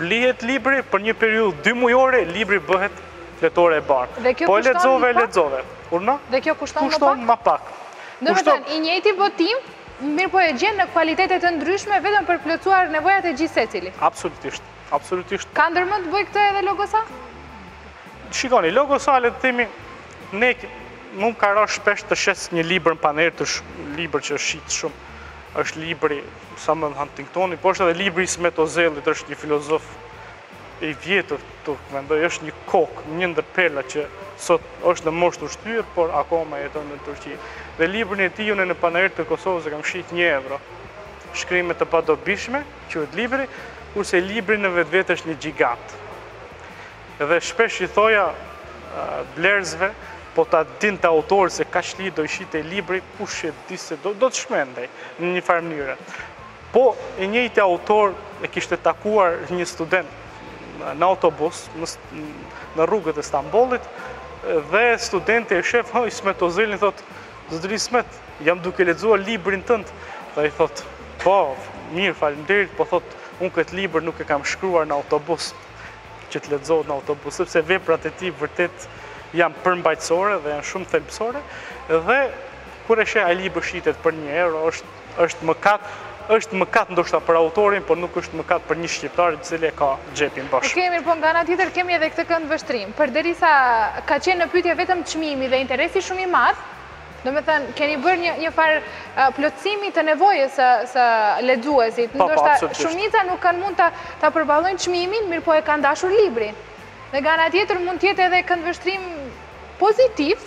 S3: Blihet libri, për një periudhë dymujore, libri bëhet fletore e bardhë. Dhe kjo kushton më pak? Po e lexove, e lexove. Urna?
S2: Dhe kjo kushton
S3: më pak?
S2: Kushton më pak. Domethënë, i njëjti botim, mirëpo e gjen në kualitete të ndryshme vetëm për të plotësuar nevojat e gjithsecili.
S3: Absolutisht. Absolutisht po.
S2: Ka ndërmend të bëjë këtë edhe Logos-A?
S3: Shikoni, Logos-A, le të themi, ne, mua më ka ra shpesh të shes një libër në panair, libër që është shit shumë. Është libri i Samuel Huntingtonit, por është edhe libri i Ismet Ozelit, është një filozof i vjetër turk, mendoj, është një kokë, një ndër perlat që sot është në moshë të shtyrë, por akoma jeton në Turqi. Dhe librin e tij unë në panair të Kosovës e kam shit një euro. Shkrime të padobishme, quhet libri, kurse libri në vetvete është një gjigant. Dhe shpesh i thoja blerësve, po ta dinte autori se kaq lirë do i shitej libri, kush e di se do, do të çmendej në një farë mënyre. Po i njëjti autor e kishte takuar një student në autobus, në, në rrugët e Stambollit, dhe studenti e shef, ha, Ismet Ozelin, thot, zotëri Ismet, jam duke lexuar librin tënd, dhe i thot, po, mirë, falimderit, po thot, unë këtë libër nuk e kam shkruar në autobus, që të lexohet në autobus, sepse veprat e tij vërtet janë përmbajtësore dhe janë shumë thelbësore dhe kur e sheh ai libër shitet për 1 euro është është mëkat, është mëkat ndoshta për autorin, por nuk është mëkat për një shqiptar i cili e ka xhepin bosh.
S2: Okej, mirë, po nga ana tjetër kemi edhe këtë këndvështrim. Përderisa ka qenë në pyetje vetëm çmimi dhe interesi shumë i madh, Domethënë, keni bërë një, një farë plotësimi të nevojës së, së lexuesit.
S3: Po, po, absolutisht.
S2: Shumica nuk kanë mund ta, ta përballojnë çmimin, mirëpo e kanë dashur librin. Dhe nga ana tjetër mund të jetë edhe këndvështrim pozitiv,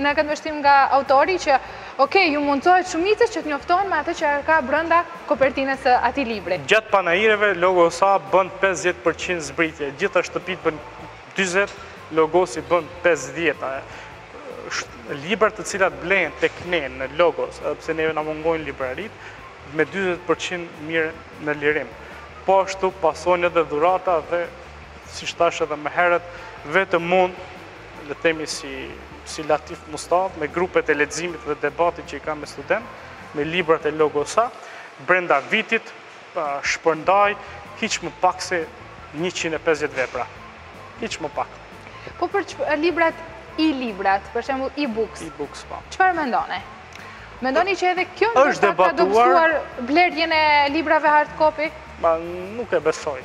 S2: në këndvështrim nga autori që, ok, ju mundësohet shumicës që të njoftohen me atë që ka brenda kopertinës së atij libri.
S3: Gjatë panaireve, Logos-A bën pesëdhjetë për qind zbritje, gjitha shtëpitë bën Dyzet Logosi bën pesëdhjeta e librat të cilat blehen tek ne në Logos, edhe pse neve na mungojnë libraritë, me dyzet për qind mirren në lirim. Po ashtu pasojnë edhe dhurata dhe siç thashë edhe më herët, vetëm unë, le të themi si si Latif Mustafë, me grupet e leximit dhe debatit që i kam me studentë, me librat e Logos-A, brenda vitit, shpërndajë hiç më pak se njëqind e pesëdhjetë vepra. Hiç më pak.
S2: Po për librat, e-librat, për shembull e-books.
S3: E-books, po.
S2: Çfarë mendoni? Mendoni që edhe kjo ndoshta ka dobësuar blerjen e librave hard copy?
S3: Ma nuk e besoj.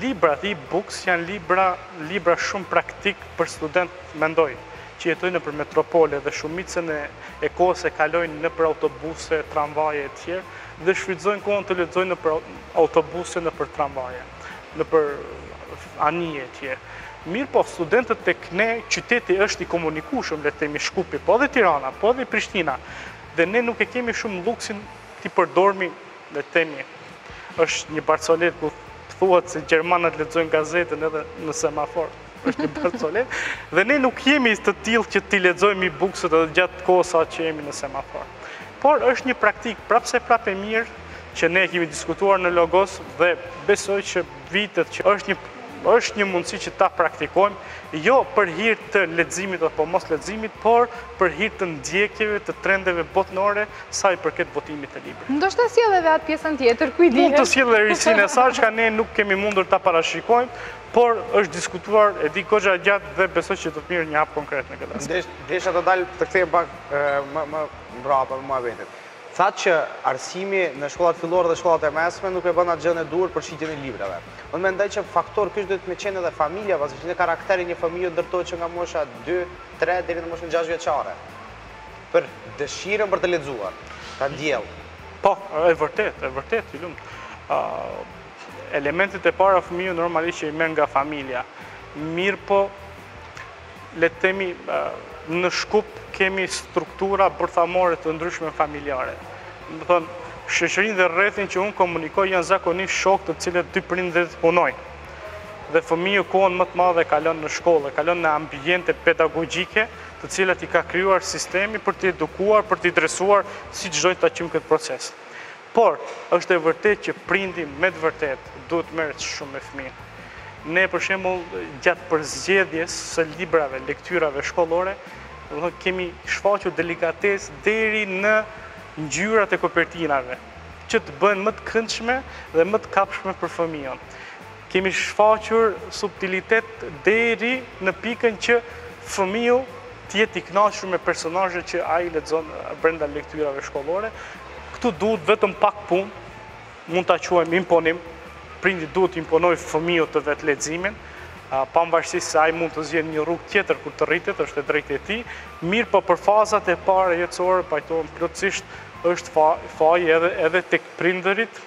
S3: Librat, e-books, janë libra, libra shumë praktik për student, mendoj, që jetojnë nëpër metropole dhe shumicën e, e kohës e kalojnë nëpër autobuse, tramvaje etj. Dhe shfrytëzojnë kohën të lexojnë nëpër autobuse, nëpër tramvaje, nëpër anije etj. Mirëpo, studentët tek ne, qyteti është i komunikueshëm, le të themi Shkupi, po edhe Tirana, po edhe Prishtina, dhe ne nuk e kemi shumë lluksin t'i përdormi, Le të themi, është një barcoletë ku thuhet se gjermanët lexojnë gazetën edhe në semafor. Është një barcoletë dhe ne nuk jemi të tillë që t'i lexojmë e-books-ët edhe gjatë kohës sa që jemi në semafor. Por është një praktikë prapë se prapë e mirë që ne kemi diskutuar në logos dhe besoj që vitet që është një është një mundësi që ta praktikojmë, jo për hir të leximit apo mosleximit, por për hir të ndjekjeve të trendeve botërore sa i përket botimit të
S2: librit. Ndoshta sjell edhe atë pjesën tjetër, ku i dihet.
S3: Mund të sjell edhe risinë e saj, çka ne nuk kemi mundur ta parashikojmë, por është diskutuar e di goxha gjatë dhe besoj që do të mirret një hap konkret në këtë aspekt.
S1: Desha të dal të kthehem pak më më mbrapa me muhabetin. Thatë që arsimi në shkollat fillore dhe shkollat e mesme nuk e bën atë gjënë e duhur për nxitjen e librave. Unë mendoj që faktor kyç duhet me qenë edhe familja, pasi që karakteri i një fëmijë ndërtohet që nga mosha dy, tre deri në moshën gjashtë vjeçare. Për dëshirën për të lexuar, ta ndjell.
S3: Po, e vërtet, e vërtet, ju lumtë. Elementet e para fëmiju normalisht që i merr nga familja. Mirëpo, le të themi, në Shkup kemi struktura bërthamore të ndryshme familjare. Domethënë, shoqërinë dhe rrethin që unë komunikoj janë zakonisht shokë të cilët dy prindërit punojnë. Dhe fëmiju kohën më të madhe e kalon në shkollë, e kalon në ambiente pedagogjike, të cilat i ka krijuar sistemi për t'i edukuar, për t'i dresuar, sido që ta quajmë këtë proces. Por, është e vërtetë që prindi me të vërtetë duhet të merret shumë me fëmijën. Ne për shembull gjatë përzgjedhjes së librave, lektyrave shkollore, kemi shfaqur delikatesë deri në ngjyrat e kopertinave, që të bëhen më të këndshme dhe më të kapshme për fëmijën. Kemi shfaqur subtilitet deri në pikën që fëmiu të jetë i kënaqur me personazhet që ai lexon brenda lektyrave shkollore. Këtu duhet vetëm pak punë, mund ta quajmë imponim, prindi duhet t'i imponojë fëmiut të vet leximin, pavarësisht se ai mund të zgjedhë një rrugë tjetër kur të rritet, është e drejtë e tij, mirëpo për fazat e para jetësore pajtohem plotësisht është faji edhe tek prindërit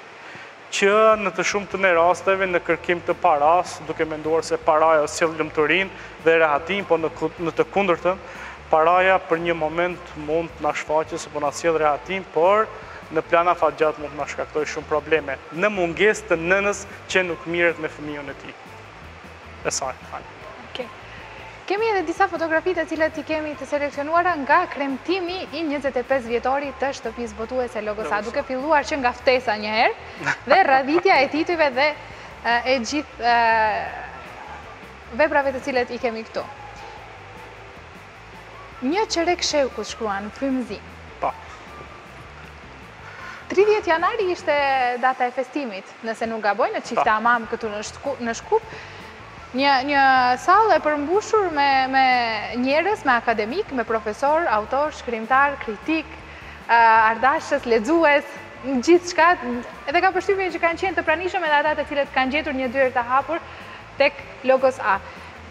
S3: që në të shumtën e rasteve në kërkim të parasë, duke menduar se paraja sjell lumturinë dhe rehatinë, po në të kundërtën, paraja për një moment mund të na shfaqet se po na sjell rehatinë, por në plan afatgjatë mund të na shkaktojë shumë probleme, në mungesë të nënës që nuk mirret me fëmijën e tij. e saj, fal. Okej.
S2: Kemi edhe disa fotografi të cilat i kemi të seleksionuara nga kremtimi i 25 vjetorit të shtëpisë botuese Logos-A, duke filluar që nga ftesa një herë dhe radhitja e titujve dhe e gjithë veprave të cilat i kemi këtu. Një çerek shekull shkruan, frymëzim.
S3: Po.
S2: Tridhjetë janari ishte data e festimit, nëse nuk gaboj, në Çifte, po, Amam këtu në Shkup. Një, një sallë e përmbushur me, me njerëz, me akademikë, me profesorë, autorë, shkrimtarë, kritikë, uh, artdashës, lexues, gjithçka, edhe kam përshtypjen që kanë qenë të pranishëm edhe ata të cilët kanë gjetur një dyer të hapur, Tek Logos A.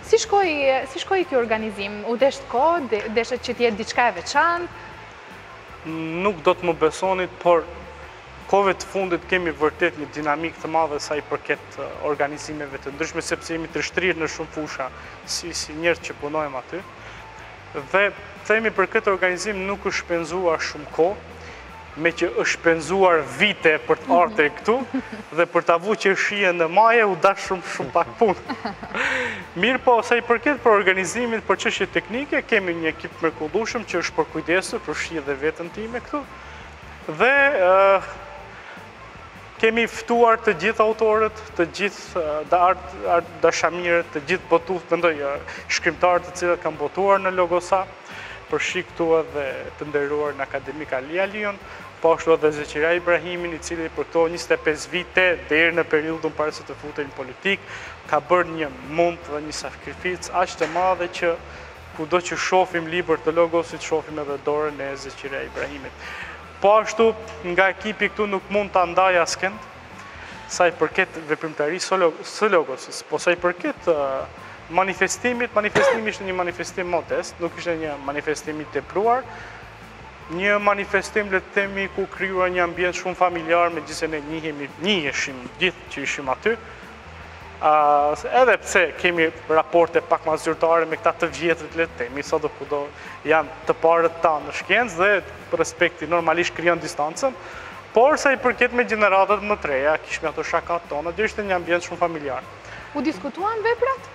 S2: Si shkoi, si shkoi ky organizim? U desh kohë, deshët që të jetë diçka e veçantë?
S3: Nuk do të më besoni, por kohëve të fundit kemi vërtet një dinamikë të madhe sa i përket organizimeve të ndryshme, sepse jemi të shtrirë në shumë fusha, si, si njerëz që punojmë aty. Dhe themi për këtë organizim nuk është shpenzuar shumë kohë, meqë është shpenzuar vite për të arritur këtu, dhe për ta vu qershinë në majë, u desh shumë shumë pak punë. Mirëpo, sa i përket për organizimin për çështje teknike, kemi një ekip të mrekullueshëm që është përkujdesur, përfshi dhe veten time këtu, dhe kemi ftuar të gjithë autorët, të gjithë dashamirët, të gjithë botuft, mendoj, shkrimtarët të cilët kanë botuar në Logos-A, Përfshi këtu edhe të nderuarin akademik Ali Aliun, po ashtu edhe Zeqirja Ibrahimin, i cili për këto njëzet e pesë vite, deri në periudhën para se të futej në politikë, ka bërë një mund dhe një sakrificë aq të madhe që kudo që shohim libër të Logosit, shohim edhe dorën e Zeqirja Ibrahimit. Po ashtu, nga ekipi këtu nuk mund ta ndaj askënd, Sa i përket veprimtarisë së log së Logosit, po sa i përket uh, manifestimit, manifestimi ishte një manifestim modest, nuk ishte një manifestim i tepruar, një manifestim le të themi ku u krijua një ambient shumë familjar, megjithëse ne njihemi, njiheshim gjithë që ishim aty, Edhe pse kemi raporte pak ma zyrtare me këta të vjetrit le të themi, sadokudo janë të parët tanë në shkencë dhe respekti normalisht krijon distancën, por sa i përket me gjeneratat më të reja, kishme ato shakat tona, dhe ishte një ambient shumë familjar.
S2: U diskutuan veprat?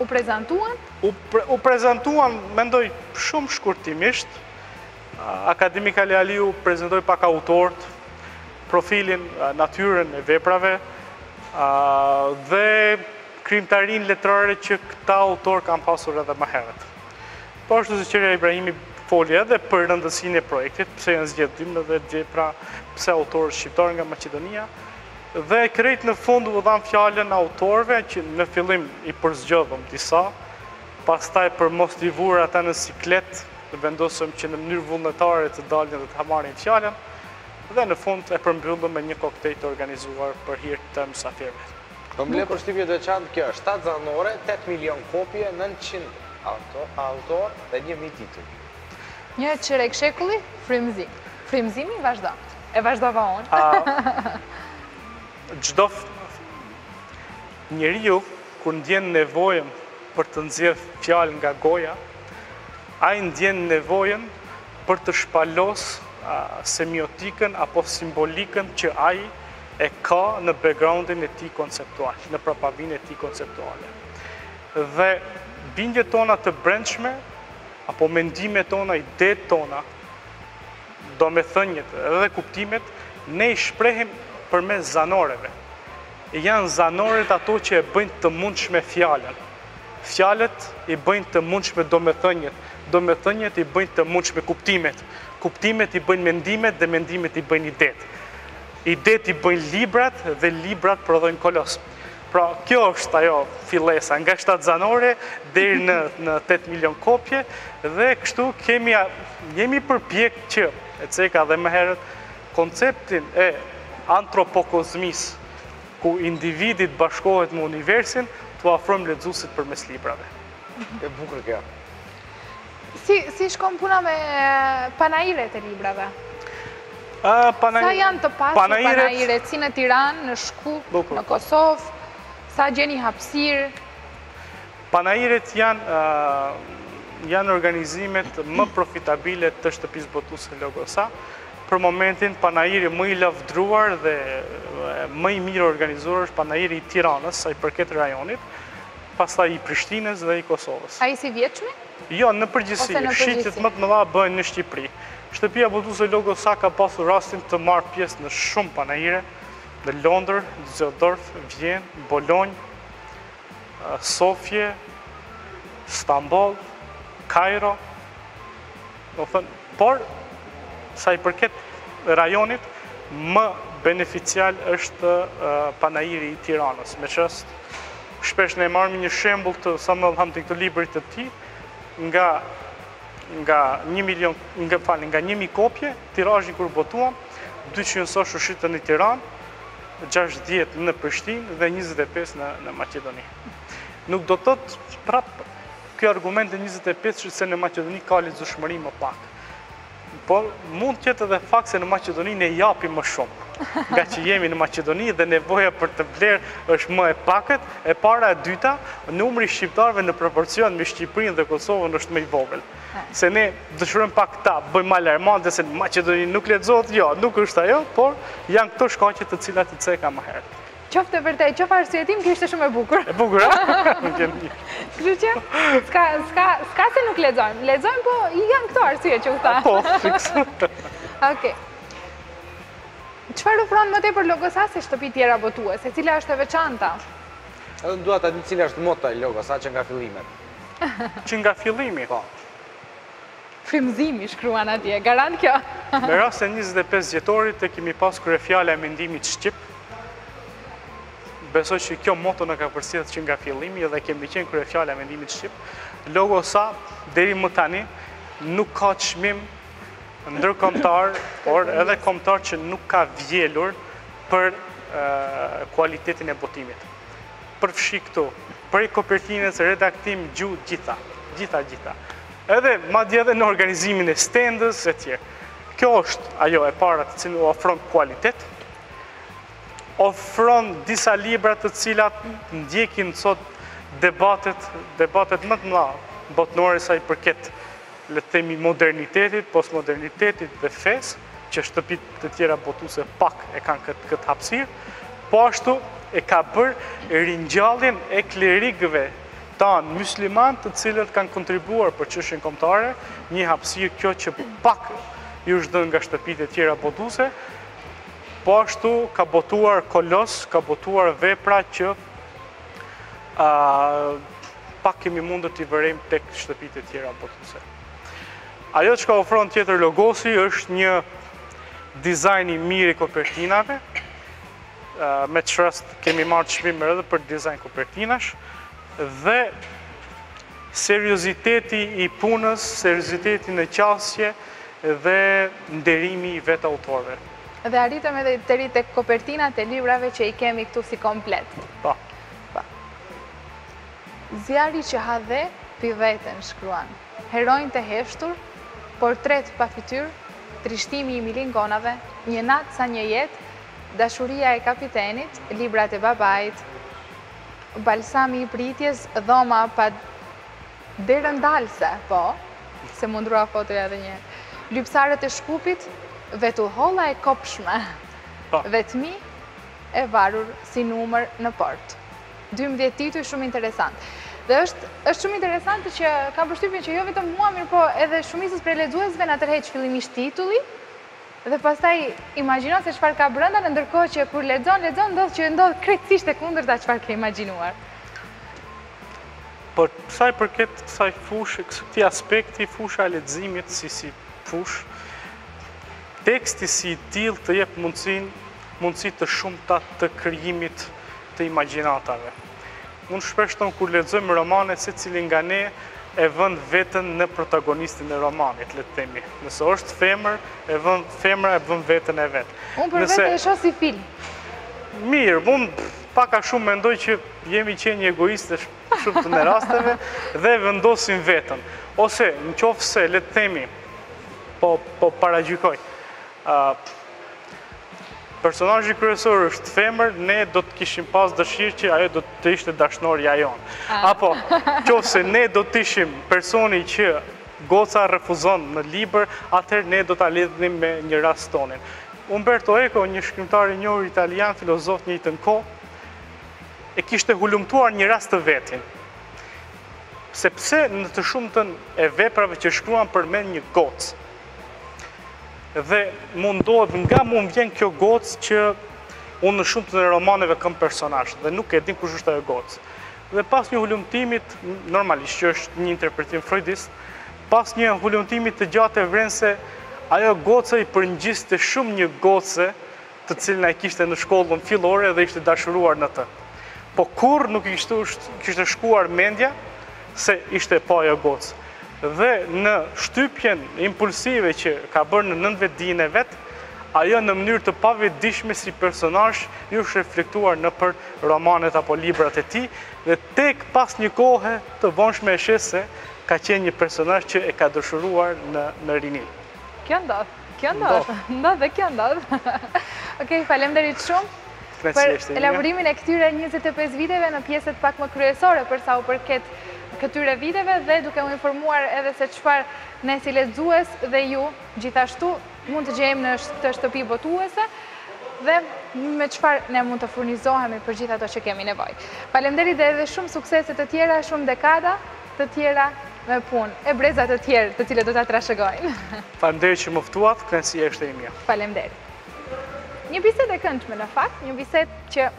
S2: U prezantuan?
S3: U prezantuan, mendoj, shumë shkurtimisht, Akademik Ali Aliu prezantoi pak autorët, profilin, natyrën e veprave dhe krijimtarinë letrare që këta autorë kanë pasur edhe më herët. Po ashtu Zeqirja Ibrahimi foli edhe për rëndësinë e projektit, pse janë zgjedhë dymbëdhjetë vepra, pse autorë shqiptarë nga Maqedonia dhe krejt në fund u dhamë fjalën autorëve që në fillim i përzgjodhëm disa, Pastaj për mos t'i vu ata në siklet, vendosëm që në mënyrë vullnetare të dalin dhe ta marrin fjalën dhe në fund e përmbyllëm me një koktej të organizuar për hir të mysafirëve.
S1: Po më le përshtypje të veçantë kjo, shtatë zanore, tetë milionë kopje, nëntëqind autorë dhe një mijë tituj.
S2: Një çerek shekulli frymëzim. Frymëzimi vazhdon. E vazhdova
S3: unë. Çdo njeriu kur ndjen nevojën për të nxjerrë fjalë nga goja, ai ndjen nevojën për të shpalos semiotikën apo simbolikën që ai e ka në background-in e tij konceptual, në prapavinë e tij konceptuale. Dhe bindjet tona të brendshme apo mendimet tona, idetë tona, Domethëniet dhe kuptimet ne i shprehim përmes zanoreve. Janë zanoret ato që e bëjnë të mundshme fjalën. Fjalët i bëjnë të mundshme domethëniet, domethëniet i bëjnë të mundshme kuptimet, kuptimet i bëjnë mendimet dhe mendimet i bëjnë idetë. Idetë i bëjnë librat dhe librat prodhojnë kolos. Pra, kjo është ajo fillesa nga 7 zanore deri në 8 milion kopje dhe kështu kemi jemi përpjek që e ceka dhe më herët konceptin e antropokozmisë ku individi bashkohet me universin t'u afrojmë lexuesve përmes librave.
S1: E bukur kjo.
S2: Si shkon puna me panairet e librave? Sa janë të pasur panairet si në Tiranë, në Shkup, në Kosovë? Sa gjeni hapsirë?
S3: Panairet janë organizimet më profitabile të shtëpisë botuse Logos-A. Për momentin, panairi më i lavdëruar dhe më i mirë organizuar është panairi i Tiranës, sa i përket rajonit. pastaj i Prishtinës dhe i Kosovës.
S2: Ai i sivjetshmi?
S3: Jo, në përgjithësi, shitjet më të mëdha bëhen në Shqipëri. Shtëpia botuese Logos-A ka pasur rastin të marrë pjesë në shumë panaire, në Londër, Dysseldorf, Vjenë, Bolonjë, Sofje, Stamboll, Kairo, Domethënë, por sa i përket rajonit, më beneficial është Panairi i Tiranës, meqë shpesh ne marrim një shembull të Samuel Huntington të librit të tij, nga nga një milion, nga falni, nga një mijë kopje, tirazhi kur botuam, dyqind sosh u shitën në Tiranë, gjashtëdhjetë në Prishtinë dhe njëzet e pesë në në Maqedoni. Nuk do të thotë prap Kjo argument e njëzet e pesë se në Maqedoni ka lexueshmëri më pak. Por mund të jetë edhe fakt se në Maqedoni ne japim më shumë. Ngaqë jemi në Maqedoni dhe nevoja për të blerë është më e pakët, e para e dyta, numri i shqiptarëve në proporcion me Shqipërinë dhe Kosovën është më i vogël. Se ne dëshirojmë pak ta bëjmë alarmante se në Maqedoni nuk lexohet, jo, nuk është ajo, por janë këto shkaqe të cilat i ceka më herët.
S2: Qoftë e vërtet, qoftë arsyetim, kjo ishte shumë e bukur.
S3: E bukur, a?
S2: Kështu që, s'ka, s'ka, s'ka se nuk lexojmë. Lexojmë, po janë këto arsye që u tha.
S3: Po,
S2: fiks. Okej. Çfarë ofron më tepër Logos-A se shtëpi tjera botuese? Cila është e veçanta?
S1: Edhe unë dua ta di cila është moto e Logos-A që nga fillimet.
S3: Që nga fillimi?
S1: Po.
S2: Frymëzimi, shkruan atje. Garant kjo.
S3: Me rast e njëzet e pesë vjetorit e kemi pas kryefjala e mendimit shqip. Besoj që kjo moto na ka përcjellë që nga fillimi dhe kemi qenë kryefjala e mendimit shqip. Logos-A deri më tani nuk ka çmim ndërkombëtar, por edhe kombëtar që nuk ka vjelur për kualitetin e botimit. Përfshi këtu, prej kopertinës, redaktim, gjuhë, gjitha, gjitha, gjitha. Edhe madje edhe në organizimin e stendës etj. Kjo është ajo e para të cilën ofron kualitet, ofron disa libra të cilat ndjekin sot debatet, debatet më të mëdha botnore sa i përket le të themi modernitetit, postmodernitetit dhe fesë, që shtëpitë të tjera botuese pak e kanë këtë këtë hapësirë, po ashtu e ka bërë ringjalljen e klerikëve tanë myslimanë të cilët kanë kontribuar për çështjen kombëtare, një hapësirë kjo që pak i është dhënë nga shtëpitë e tjera botuese, po ashtu ka botuar kolos, ka botuar vepra që a, pak kemi mundur t'i vërejmë tek shtëpitë e tjera botuese. Ajo çka ofron tjetër Logosi është një dizajn i mirë i kopertinave, Me ç'rast kemi marrë çmime edhe për dizajn kopertinash dhe serioziteti i punës, serioziteti në qasje dhe nderimi i vetë autorëve.
S2: Dhe arritëm edhe deri tek kopertinat e librave që i kemi këtu si komplet.
S3: Po.
S2: Po. Zjarri që ha dhe, pi veten, shkruan. Heronjtë e heshtur, portret pa fytyrë, trishtimi i milingonave, një natë sa një jetë, Dashuria e kapitenit, librat e babait, balsami i pritjes, dhoma pa derë dalëse, po, se m'u ndërrua fotoja edhe një herë, lypsarët e Shkupit, vetullholla e kobshme, vetmi e varur si numër në portë. Dymbëdhjetë tituj shumë interesantë. Dhe është, është shumë interesant që kam përshtypjen që jo vetëm mua, mirëpo edhe shumicës prej lexuesve na tërheq fillimisht titulli, Dhe pastaj imagjinon se çfarë ka brenda në ndërkohë që kur lexon, lexon, ndodh që ndodh krejtësisht e kundërta çfarë ke imagjinuar.
S3: Për sa i përket kësaj fushë, këtij aspekti, fusha e leximit si si fushë, teksti si i tillë të jep mundësinë, mundësi të shumta të krijimit të imagjinatave. Unë shpeshherë kur lexojmë romanet secili nga ne e vën veten në protagonistin e romanit, le të themi. Nëse është femër, e vën femra e vën veten e vet.
S2: Unë për vete e shoh si film.
S3: Mirë, unë pak a shumë mendoj që jemi qenie egoiste shumtën e rasteve dhe vendosim veten. Ose, në qoftë se, le të themi, po, po paragjykoj, Personazhi kryesor është femër, ne do të kishim pas dëshirë që ajo do të ishte dashnorja jonë. Apo, qoftë se ne do të ishim personi që goca refuzon në libër, atëherë ne do ta lidhnim me një rast tonin. Umberto Eco, një shkrimtar i njohur italian, filozof njëjtën kohë, e kishte hulumtuar një rast të vetin. Sepse në të shumtën e veprave që shkruan përmend një gocë. Dhe mundohet nga mu m'vjen kjo gocë që unë në shumtën e romaneve e kam personazh dhe nuk e di kush është ajo gocë. Dhe pas një hulumtimit, normalisht që është një interpretim frojdist, pas një hulumtimit të gjatë e vëren se ajo gocë i përngjiste shumë një goce të cilën ai kishte në shkollën fillore dhe ishte dashuruar në të. Po kurrë nuk i kishte shkuar mendja se ishte po ajo gocë. Dhe në shtypjen impulsive që ka bërë në nënvetëdijen e vet, ajo në mënyrë të pavetëdijshme si personazh iu është reflektuar nëpër romanet apo librat e tij dhe tek pas një kohe të vonshme e sheh se ka qenë një personazh që e ka dashuruar në në rini.
S2: Kjo ndodh, kjo ndodh, ndodh dhe kjo ndodh. Okej, faleminderit shumë. Për elaborimin e këtyre 25 viteve në pjesët pak më kryesore për sa u përket këtyre viteve dhe duke u informuar edhe se çfarë ne si lexues dhe ju gjithashtu mund të gjejmë në këtë shtëpi botuese dhe me çfarë ne mund të furnizohemi për gjithë ato që kemi nevojë. Faleminderit dhe edhe shumë suksese të tjera, shumë dekada. të tjera me punë, e breza të tjerë të cilët do ta trashëgojnë.
S3: Faleminderit që më ftuat, kënaqësia është e imja.
S2: Faleminderit. Një bisedë e këndshme në fakt, një bisedë që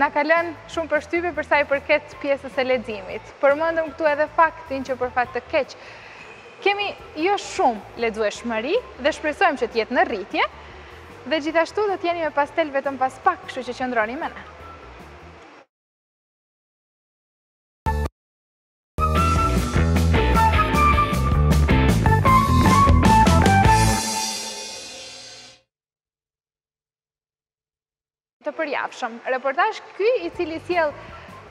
S2: na ka lënë shumë përshtypje për sa i përket pjesës së leximit. Përmendëm këtu edhe faktin që për fat të keq kemi jo shumë lexueshmëri dhe shpresojmë që të jetë në rritje dhe gjithashtu do të jemi me Pastel vetëm pas pak, kështu që qëndroni me ne. të përjavshëm. Reportazh ky i cili sjell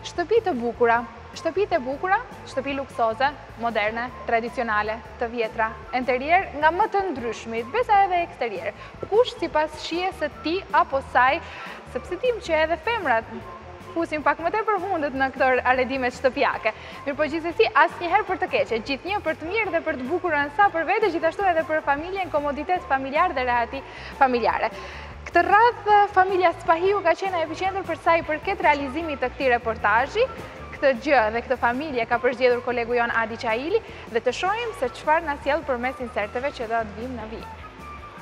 S2: shtëpi të bukura, shtëpitë e bukura, shtëpi luksoze, moderne, tradicionale, të vjetra, enterier nga më të ndryshmit, besa edhe eksterier. Kush sipas shijes së tij apo saj, sepse dimë që edhe femrat fusim pak më tej përhumbet në këto arredimet shtëpiake. Mirëpo gjithsesi, asnjëherë për të keqe, gjithnjë për të mirë dhe për të bukurën sa për vete, gjithashtu edhe për familjen, komoditet familjar dhe rehati familjare. Këtë radhë, familja Spahiu ka qenë epiqendër për sa i përket realizimit të këtij reportazhi, këtë gjë dhe këtë familje ka përzgjedhur kolegu jonë Adi Çaili dhe të shohim se çfarë na sjell përmes inserteve që do të vijnë në vijim.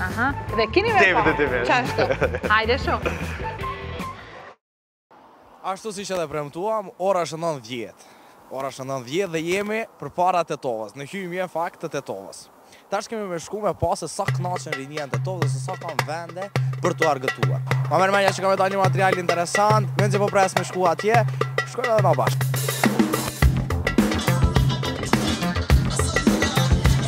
S2: Aha, dhe kini me po. Devi, devi. Qashtu, hajde shumë.
S4: Ashtu siç edhe premtuam, ora është nëntë e dhjetë. Ora është nëntë e dhjetë dhe jemi përpara Tetovës. Në hyrje në fakt të Tetovës. Tash kemi me shku me pa se sa knaqen rinia n'Tetovë dhe se sa kanë vende për t'u argëtuar. Ma merr menja që kam me e ba një material interesant, mezi po pres me shku atje,
S5: shkojmë
S6: edhe
S5: ne bashkë.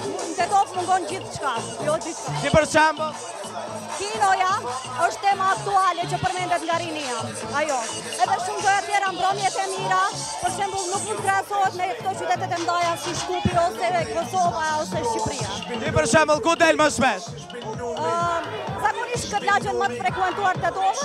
S5: Në
S6: Tetovë mungon gjithçka,
S7: jo gjithçka. Si
S6: për shembull?
S7: Kinoja është tema aktuale që përmendet nga rinia, ajo. Edhe shumë gjona tjera mbramjet e mira, për shembull nuk mund krahasohet me këto qytetet e mdhaja si Shkupi, ose Kosova, ose Shqipria.
S6: Ti për shembull, ku del më shpesh?
S7: Zakonisht këtë lagjen më të frekuentuar Tetovës,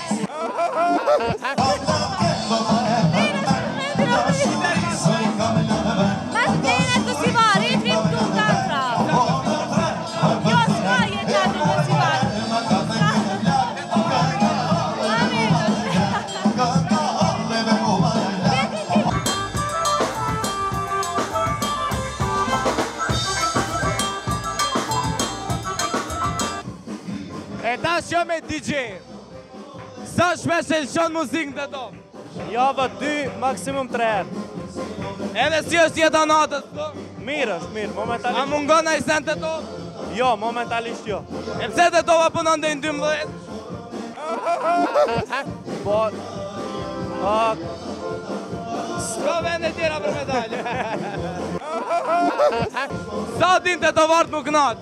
S7: Etacion me
S5: DJ. Sa shpesh e lëshon muzikë n'Tetovë?
S6: Java 2, maksimum 3 herë.
S5: Edhe si është jeta e natës, po?
S6: Mirë është, mirë, momentalisht.
S5: A mungon naj sen Tetovës?
S6: Jo, momentalisht jo.
S5: E pse Tetova punon deri 12?
S6: Po... Po...
S5: S'ka vende tjera për
S6: me dalë. Sa
S5: dinë
S6: tetovarët m'u knaqë?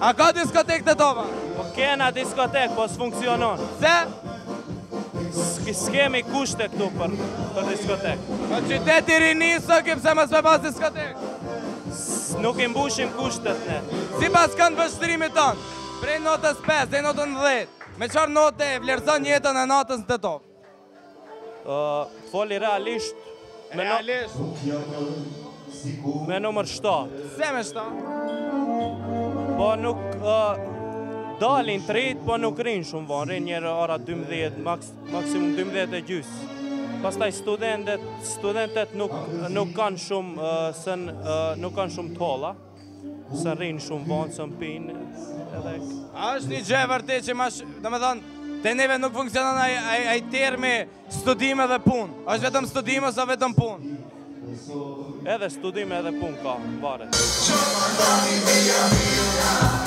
S5: A ka diskotek Tetova?
S6: Po kena diskotek, po s'funksionon.
S5: Se?
S6: S'kemi kushte këtu për për diskotek.
S5: Në qyteti rini s'ke pse mos me pas diskotek?
S6: Nuk i mbushim kushtet ne.
S5: Sipas kandvështrimit tond, prej notës 5 deri notën 10, me çar note e vlerëson jetën e natës në
S6: Tetovë? T'foli realisht me numër 7.
S5: Pse me 7.
S6: Po nuk dalin të rinjtë, po nuk rrinë shumë vonë, rrinë gjer ora 12, maksimum 12 e gjysë. Pastaj studentet, studentet nuk, nuk kanë shumë, uh, nuk kanë shumë tola. S'rrinë shumë vonë, s'pinë edhe...
S5: A është një gjë e vërtetë që ma shumë... Domethonë, te neve nuk funksionon ai termi studime dhe punë, është vetëm studime ose vetëm punë?
S6: Edhe studime edhe punë ka,
S8: vare.
S6: Që
S9: më dani vijë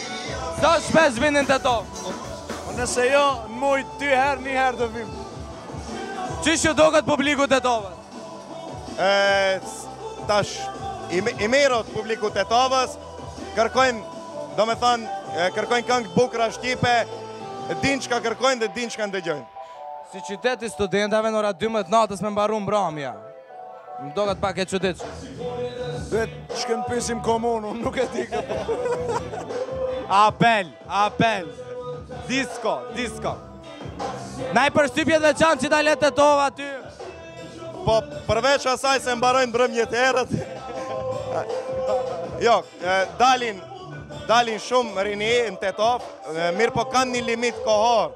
S6: Sa shpesh vinin Tetovë? Po
S5: nëse jo, në muj dy herë, një herë do vijmë.
S6: Qysh ju duket publiku i
S9: Tetovës? Ë tash i mirë osht publiku i Tetovës. Kërkojnë, domethënë, kërkojnë këngë t'bukra shqipe, din çka kërkojnë dhe din çka ndëgjojnë.
S6: Si qytet i studentave në ora 12 natës me mbaru mbramja. Më doket pak e
S5: çuditshme. Dhe shkoni pyesni komunën, nuk e di këtë.
S6: Apel, apel. Disko, disko. Naj përshtypje t'veçantë që ta le Tetova ty.
S9: Po, përveç asaj se mbarojnë mbrëmjet herët. Jo, dalin, dalin shumë rini në Tetovë, mirëpo kanë një limit kohor.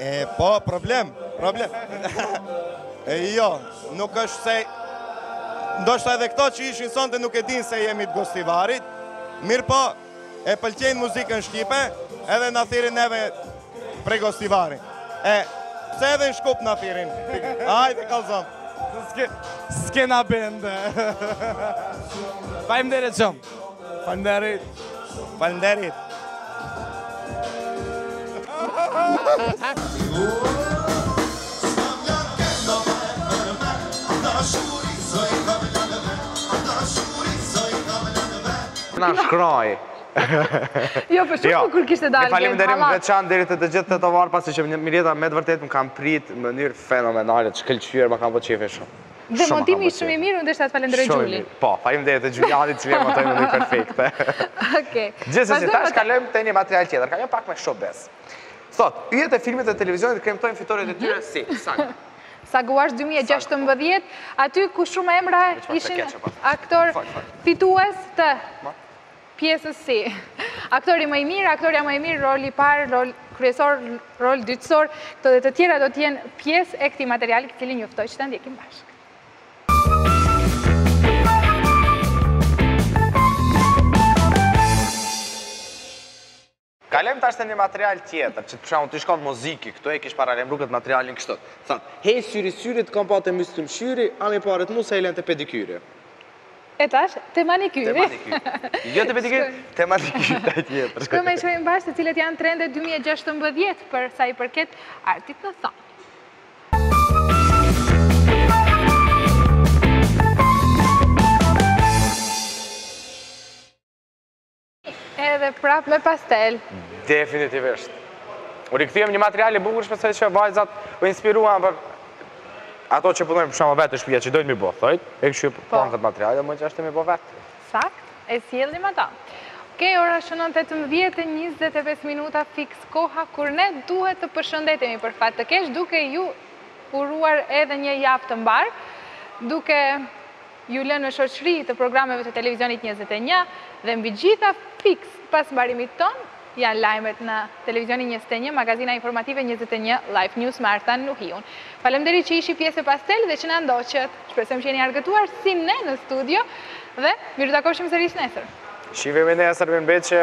S9: E, po, problem, problem. e, jo, nuk është se... Ndoshta edhe këto që ishin sonte nuk e din se jemi të Gostivarit. Mirëpo, e pëlqejnë muzikën shqipe, edhe na thirrin neve prej Gostivarit. E pse edhe në Shkup na thirrin. Ajde,
S6: kallzom. Skena Bend. Vajmë dhe reqëm.
S9: Falënderit. Falënderit.
S1: Na shkroi.
S2: Jo, për shumë jo, kur kishte dalë.
S1: Faliminderim
S2: të
S1: veçantë deri te të gjithë tetovarët pasi që Mirjeta, me të vërtetë më kanë prit në mënyrë fenomenale, t'shkëlqyer, ma kanë bo qejfin shumë.
S2: Dhe montimi shumë i mirë, unë dhe
S1: shtë atë
S2: falënderoj
S1: Xhuli. Po, faleminderit Xhuliani që e monton n'mënyrë perfekte.
S2: Oke.
S1: Gjithsesi tash kalojmë te një material tjetër, ka një pak më shumë besë. Sot, yjet e filmit dhe televizionit kremtojnë fitoret e tyre si, SAG.
S2: SAG Awards 2016, aty ku shumë emra ishin
S1: aktorë
S2: fitues të pjesës si aktori më i mirë, aktorja më e mirë, roli i parë, roli kryesor, roli dytësor, këto dhe të tjera do të jenë pjesë e këtij materiali të cilin ju ftoj që ta ndjekim bashkë.
S1: Kalojmë tash te një material tjetër, që për shembull ti shkon muziki, këtu e kish paralajmëruar këtë materialin kështu. Thotë, hej syri syri të kam pa te mystim shyri, a mi pa ret mu se i len te pedikyri.
S2: E tash, te manikyri.
S1: Te manikyri. Jo te pedikyri, te manikyri ai tjetri.
S2: Shkojmë e shohim bashkë se cilat janë trendet dy mijë e gjashtëmbëdhjetë për sa i përket artit në thonj. Edhe prap me pastel.
S1: Definitivisht. U rikthyem një material i bukur shpresoj që vajzat u inspiruan për ato që punojnë për shembull vetë te shpia që dojnë m'i bo thonjt, e kështu po. po në këtë material dhe më që është m'i bo vetë.
S2: Saktë, e sjellim ato. Oke, ora shënon 18.25 minuta fiks koha, kur ne duhet të përshëndetemi për fat të keq, duke ju uruar edhe një javë të mbarë, duke ju lënë në shoqëri të programeve të Televizionit njëzet e një dhe mbi gjitha fiks pas mbarimit tonë janë lajmet në Televizionin njëzet e një, magazina informative njëzet e një Live News me Artan Nuhiun. Faleminderit që ishit pjesë e Pastel dhe që na ndoqët. Shpresojmë që jeni argëtuar si ne në studio dhe mirutakofshim sërish nesër.
S1: Shihemi nesër, mirëmbetshi.